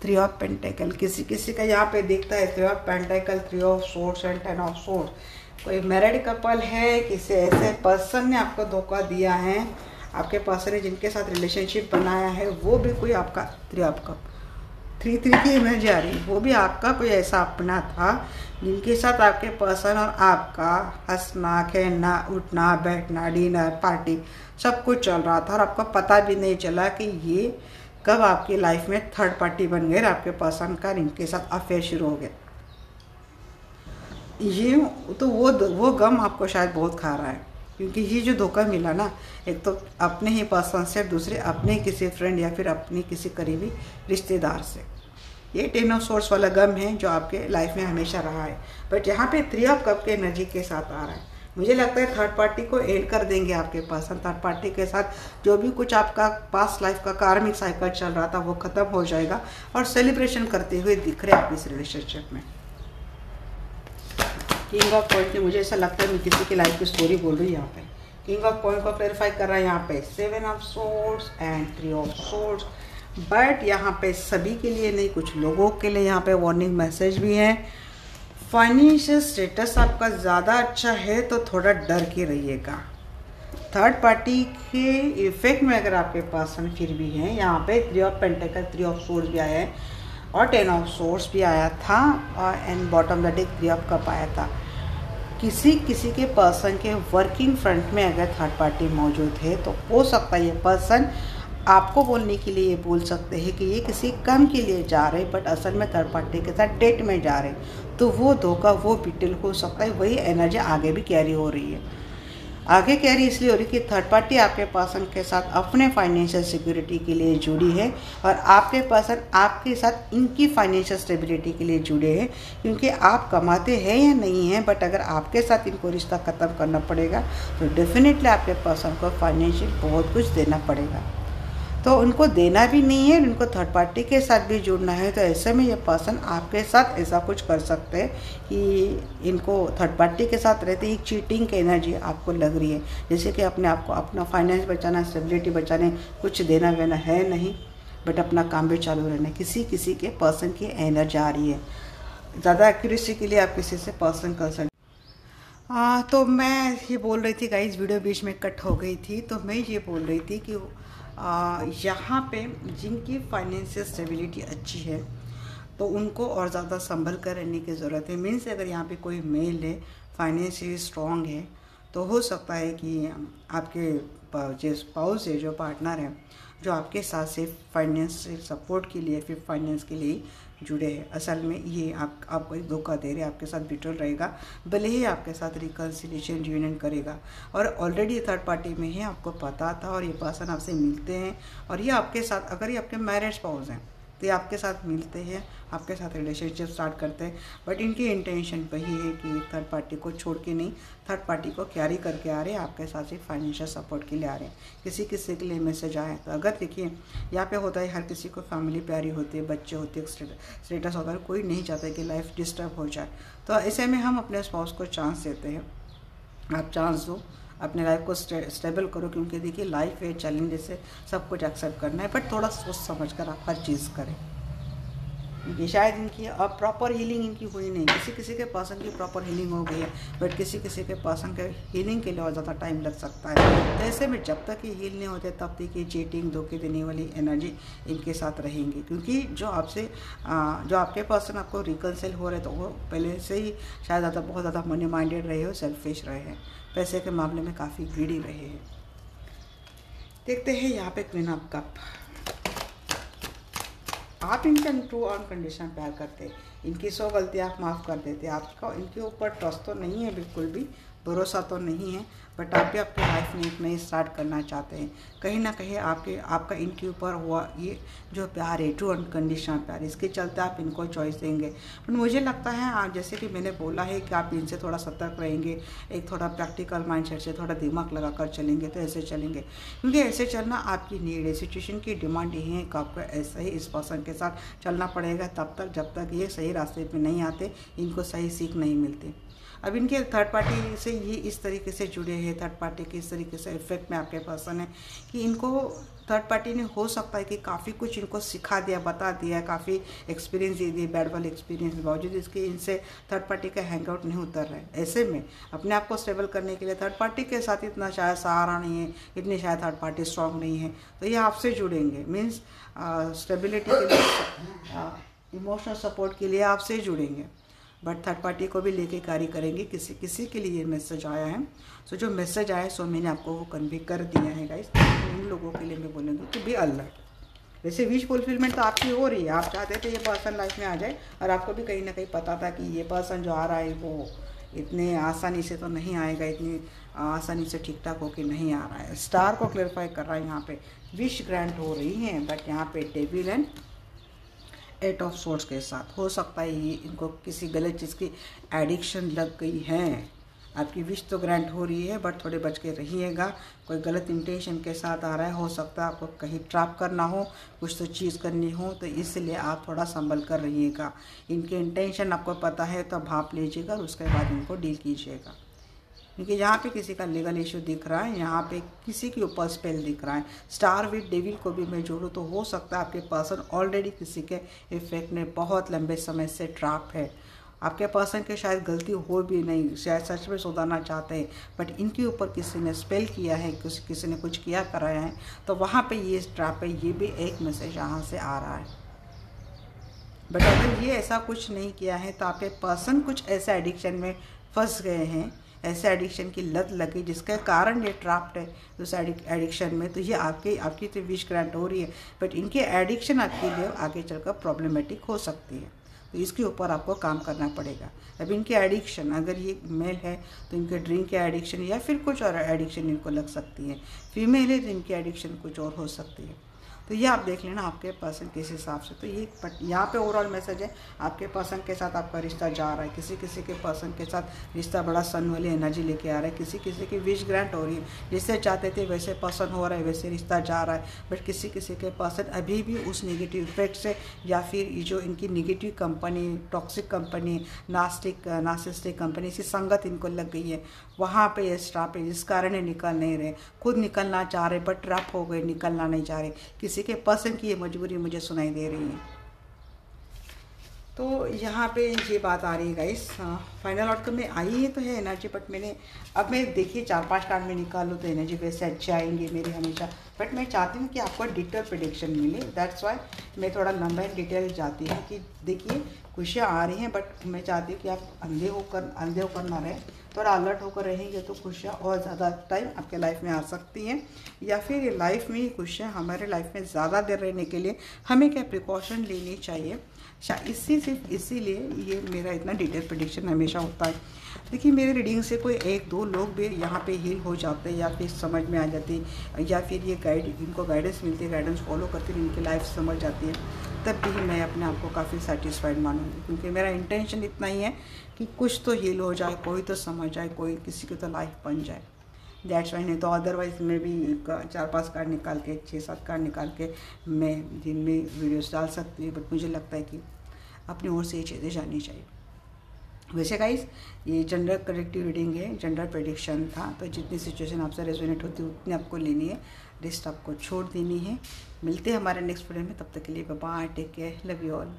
थ्री ऑफ़ पेंटेकल किसी किसी का यहाँ पे दिखता है three of pentacle three of swords and ten of swords कोई मैरिड कपल है, किसी ऐसे पर्सन ने आपको धोखा दिया है, आपके पर्सन ने जिनके साथ रिलेशनशिप बनाया है, वो भी कोई आपका three of cup three three की इमेज आ रही वो भी आपका कोई ऐसा अपना था, जिनके साथ आपके पर्सन और आपका हंसना, खेलना, उठना, बैठना डिनर पार्टी सब कुछ चल रहा था और आपको पता भी नहीं चला कि ये कब आपकी लाइफ में थर्ड पार्टी बन गए आपके पर्सन का इनके साथ अफेयर शुरू हो गया। ये तो वो वो गम आपको शायद बहुत खा रहा है, क्योंकि ये जो धोखा मिला ना, एक तो अपने ही पर्सन से, दूसरे अपने किसी फ्रेंड या फिर अपने किसी करीबी रिश्तेदार से। ये टेन ऑफ़ सोर्स वाला गम है जो आपके लाइफ में हमेशा रहा है। बट यहाँ पे थ्री ऑफ़ कप के एनर्जी के साथ आ रहा है। मुझे लगता है थर्ड पार्टी को एड कर देंगे आपके पास। थर्ड पार्टी के साथ जो भी कुछ आपका पास लाइफ का कार्मिक साइकिल चल रहा था, वो खत्म हो जाएगा और सेलिब्रेशन करते हुए दिख रहे आप इस रिलेशनशिप में। किंग ऑफ़ पॉइंट मुझे ऐसा लगता है मैं किसी की लाइफ की स्टोरी बोल रही हूँ यहाँ पे। किंग ऑफ़ पॉइंट को क्लेरिफाई कर रहा है यहाँ पे। Seven of swords and three of swords but यहाँ पे सभी के लिए नहीं, कुछ लोगों के लिए यहाँ पे वार्निंग मैसेज भी है। फाइनेंशियल स्टेटस आपका ज़्यादा अच्छा है तो थोड़ा डर के रहिएगा। थर्ड पार्टी के इफ़ेक्ट में अगर आपके पास फिर भी हैं, यहाँ पे three of pentacle three of swords भी आया है और टेन ऑफ़ सोर्स भी आया था और and bottom the three of cup आया था। किसी किसी के पर्सन के वर्किंग फ्रंट में अगर थर्ड पार्टी मौजूद है तो हो सकता है ये पर्सन आपको बोलने के लिए ये बोल सकते हैं कि ये किसी कम के लिए जा रहे बट असल में थर्ड पार्टी के साथ डेट में जा रहे तो वो धोखा, वो बिटल हो सकता है वही एनर्जी आगे भी कैरी हो रही है। आगे कैरी इसलिए हो रही है कि थर्ड पार्टी आपके पर्सन के साथ अपने फाइनेंशियल सिक्योरिटी के लिए जुड़ी है और आपके पर्सन आपके साथ इनकी फाइनेंशियल स्टेबिलिटी के लिए जुड़े हैं, क्योंकि आप कमाते हैं या नहीं हैं बट अगर आपके साथ इनको रिश्ता ख़त्म करना पड़ेगा तो डेफिनेटली आपके पर्सन को फाइनेंशियल बहुत कुछ देना पड़ेगा। तो उनको देना भी नहीं है, उनको थर्ड पार्टी के साथ भी जुड़ना है तो ऐसे में ये पर्सन आपके साथ ऐसा कुछ कर सकते हैं कि इनको थर्ड पार्टी के साथ रहते ही चीटिंग की एनर्जी आपको लग रही है। जैसे कि अपने आपको अपना फाइनेंस बचाना स्टेबिलिटी बचाने, कुछ देना वेना है नहीं बट अपना काम भी चालू रहना किसी किसी के पर्सन की एनर्जी आ रही है। ज़्यादा एक्यूरेसी के लिए आप किसी से पर्सन कंसल्ट हाँ तो मैं ये बोल रही थी गाइस वीडियो बीच में कट हो गई थी तो मैं ये बोल रही थी कि यहाँ पे जिनकी फाइनेंशियल स्टेबिलिटी अच्छी है तो उनको और ज़्यादा संभल कर रहने की ज़रूरत है। मीन्स अगर यहाँ पे कोई मेल है फाइनेंशियली स्ट्रॉन्ग है तो हो सकता है कि आपके जो स्पाउस है, जो पार्टनर है, जो आपके साथ से फाइनेंशियल सपोर्ट के लिए फिर फाइनेंस के लिए जुड़े हैं। असल में ये आप, आपको एक धोखा दे रहे हैं, आपके साथ बिटर रहेगा, भले ही आपके साथ रिकन्सिलेशन यूनियन करेगा। और ऑलरेडी थर्ड पार्टी में है आपको पता था और ये पर्सन आपसे मिलते हैं और ये आपके साथ, अगर ये आपके मैरिज पाउस हैं तो आपके साथ मिलते हैं, आपके साथ रिलेशनशिप स्टार्ट करते हैं बट इनकी इंटेंशन वही है कि थर्ड पार्टी को छोड़ के नहीं थर्ड पार्टी को कैरी करके आ रहे हैं, आपके साथ ही फाइनेंशियल सपोर्ट के लिए आ रहे हैं। किसी किसी के लिए मैसेज आए तो अगर देखिए, यहाँ पे होता है हर किसी को फैमिली प्यारी होती है, बच्चे होते हैं स्टेटस होता है, कोई नहीं चाहता कि लाइफ डिस्टर्ब हो जाए। तो ऐसे में हम अपने स्पाउस को चांस देते हैं। आप चांस दो। अपने लाइफ को स्टेबल करो, क्योंकि देखिए लाइफ है चैलेंजेस से सब कुछ एक्सेप्ट करना है बट थोड़ा सोच समझ कर आप हर चीज़ करें। क्योंकि शायद इनकी, अब प्रॉपर हीलिंग इनकी हुई नहीं। किसी किसी के पर्सन की प्रॉपर हीलिंग हो गई है बट किसी किसी के पर्सन के हीलिंग के लिए और ज़्यादा टाइम लग सकता है। तो ऐसे में जब तक ये हील नहीं होते, तब तक ये चीटिंग धोखे देने वाली एनर्जी इनके साथ रहेंगी। क्योंकि जो आपसे जो आपके पर्सन आपको रिकनसिल हो रहे तो वो पहले से ही शायद ज़्यादा, बहुत ज़्यादा मनी माइंडेड रहे हो सेल्फिश रहे हैं। पैसे के मामले में काफ़ी ग्रीडी रहे हैं। देखते हैं यहाँ पे क्वीन ऑफ़ कप आप इनके ट्रू ऑन कंडीशन प्यार करते इनकी सौ गलतियाँ आप माफ़ कर देते आपका, इनके ऊपर ट्रस्ट तो नहीं है बिल्कुल भी। भरोसा तो नहीं है बट आप भी अपनी लाइफ में एक नई स्टार्ट करना चाहते हैं। कहीं ना कहीं आपके, आपका इनके ऊपर हुआ ये जो प्यार है ट्रू अनकंडीशनल प्यार इसके चलते आप इनको चॉइस देंगे। बट मुझे लगता है, आप जैसे कि मैंने बोला है कि आप इनसे थोड़ा सतर्क रहेंगे, एक थोड़ा प्रैक्टिकल माइंड से थोड़ा दिमाग लगा कर चलेंगे तो ऐसे चलेंगे। क्योंकि ऐसे चलना आपकी नीड है सिचुएशन की डिमांड यही है कि आपको ऐसे ही इस पर्सन के साथ चलना पड़ेगा, तब तक, जब तक ये सही रास्ते पर नहीं आते, इनको सही सीख नहीं मिलती। अब इनके थर्ड पार्टी से ये इस तरीके से जुड़े हैं थर्ड पार्टी के इस तरीके से इफ़ेक्ट में आपके पर्सन है कि इनको थर्ड पार्टी ने हो सकता है कि काफ़ी कुछ इनको सिखा दिया, बता दिया, काफ़ी एक्सपीरियंस दे दिए बैड वाले एक्सपीरियंस बावजूद इसके इनसे थर्ड पार्टी का हैंग आउट नहीं उतर रहे ऐसे में अपने आप को स्टेबल करने के लिए थर्ड पार्टी के साथ इतना शायद सहारा नहीं है, इतनी शायद थर्ड पार्टी स्ट्रांग नहीं है तो ये आपसे जुड़ेंगे। मीन्स स्टेबिलिटी के लिए इमोशनल सपोर्ट के लिए आपसे जुड़ेंगे। बट थर्ड पार्टी को भी लेके कार्य करेंगे किसी किसी के लिए मैसेज आया है। सो so, जो मैसेज आया सो मैंने आपको वो कन्वे कर दिया है गाइस तो उन लोगों के लिए मैं बोलूँगी कि बी अलर्ट वैसे विश फुलफिलमेंट तो आपकी हो रही है। आप चाहते थे ये पर्सन लाइफ में आ जाए और आपको भी कहीं ना कहीं पता था कि ये पर्सन जो आ रहा है वो इतने आसानी से तो नहीं आएगा इतनी आसानी से ठीक ठाक होकर नहीं आ रहा है। स्टार को क्लेरिफाई कर रहा है यहाँ पे। विश ग्रांट हो रही है बट यहाँ पे table and eight of swords के साथ। हो सकता है ये इनको किसी गलत चीज़ की एडिक्शन लग गई है। आपकी विश तो ग्रांट हो रही है, बट थोड़े बच के रहिएगा। कोई गलत इंटेंशन के साथ आ रहा है, हो सकता है आपको कहीं ट्रैप करना हो, कुछ तो चीज़ करनी हो तो इसलिए आप थोड़ा संभल कर रहिएगा। इनके इंटेंशन आपको पता है तो भाप लीजिएगा उसके बाद इनको डील कीजिएगा। क्योंकि यहाँ पे किसी का लीगल इशू दिख रहा है, यहाँ पे किसी के ऊपर स्पेल दिख रहा है। स्टार विद डेविल को भी मैं जोड़ूँ तो हो सकता है आपके पर्सन ऑलरेडी किसी के इफ़ेक्ट में बहुत लंबे समय से ट्रैप है। आपके पर्सन के शायद गलती हो भी नहीं, शायद सच में सुधारना चाहते हैं बट इनके ऊपर किसी ने स्पेल किया है, किसी किसी ने कुछ किया कराया है तो वहाँ पे ये ट्रैप है, ये भी एक मैसेज यहाँ से आ रहा है। बट अगर ये ऐसा कुछ नहीं किया है तो आपके पर्सन कुछ ऐसे एडिक्शन में फंस गए हैं ऐसे एडिक्शन की लत लगी जिसका कारण ये ट्राफ्ट है उस एडिक्शन में। तो ये आपके, आपकी तो विश ग्रांट हो रही है बट इनके एडिक्शन आपके लिए आगे चलकर प्रॉब्लमेटिक हो सकती है। तो इसके ऊपर आपको काम करना पड़ेगा। अब इनके एडिक्शन अगर ये मेल है तो इनके ड्रिंक के एडिक्शन या फिर कुछ और एडिक्शन इनको लग सकती है। फीमेल है तो इनकी एडिक्शन कुछ और हो सकती है। तो ये आप देख लेना आपके पर्सन किस हिसाब से। तो ये बट यहाँ पे ओवरऑल मैसेज है, आपके पर्सन के साथ आपका रिश्ता जा रहा है किसी किसी के पर्सन के साथ रिश्ता बड़ा सन वाली एनर्जी लेके आ रहा है किसी किसी की विश ग्रांट हो रही है, जिससे चाहते थे वैसे पर्सन हो रहा है, वैसे रिश्ता जा रहा है बट किसी किसी के पर्सन अभी भी उस निगेटिव इफ़ेक्ट से या फिर जो इनकी निगेटिव कंपनी टॉक्सिक कंपनी नास्टिक नासिस्टिक कंपनी इसी संगत इनको लग गई है। वहाँ पे ये स्टाप है, जिस कारण निकल नहीं रहे। खुद निकलना चाह रहे बट ट्रैप हो गए, निकलना नहीं चाह रहे। किसी के पर्सन की ये मजबूरी मुझे सुनाई दे रही है। तो यहाँ पे ये बात आ रही है गाइस फाइनल आउटकम में आई है तो है एनर्जी बट मैंने, अब मैं देखिए चार पाँच कार्ड में निकालूँ तो एनर्जी वैसे अच्छे आएँगे मेरे हमेशा। बट मैं चाहती हूँ कि आपको डिटेल प्रडिक्शन मिले दैट्स वाई मैं थोड़ा लंबा एंड डिटेल जाती हूँ कि देखिए, खुशियाँ आ रही हैं बट मैं चाहती हूँ कि आप अंधे होकर अंधे होकर ना रहें। थोड़ा अलर्ट होकर रहेंगे तो खुशियाँ और ज़्यादा टाइम आपके लाइफ में आ सकती हैं। या फिर ये लाइफ में ही खुशियाँ हमारे लाइफ में ज़्यादा देर रहने के लिए हमें क्या प्रिकॉशन लेनी चाहिए? इसी सिर्फ़ इसीलिए ये मेरा इतना डिटेल प्रडिक्शन हमेशा होता है। देखिए, मेरे रीडिंग से कोई एक, दो लोग भी यहाँ पे हील हो जाते हैं या फिर समझ में आ जाती या फिर ये गाइड इनको गाइडेंस मिलती है गाइडेंस फॉलो करते हैं इनकी लाइफ समझ जाती है, तब भी मैं अपने आप को काफ़ी सेटिस्फाइड मानूँगी, क्योंकि मेरा इंटेंशन इतना ही है कि कुछ तो हील हो जाए, कोई तो समझ जाए, कोई किसी की तो लाइफ बन जाए। दैट्स वाई नहीं तो अदरवाइज़ मैं भी चार पाँच कार्ड निकाल के छः सात कार्ड निकाल के मैं दिन में वीडियोस डाल सकती हूँ बट मुझे लगता है कि अपनी ओर से ये चीज़ें जाननी चाहिए। वैसे गाइस ये जनरल करेक्टिव रीडिंग है जनरल प्रडिक्शन था तो जितनी सिचुएशन आपसे रेजोनेट होती है, उतनी आपको लेनी है। रिस्ट आपको छोड़ देनी है। मिलते हैं हमारे नेक्स्ट वीडियो में, तब तक के लिए bye take care love you all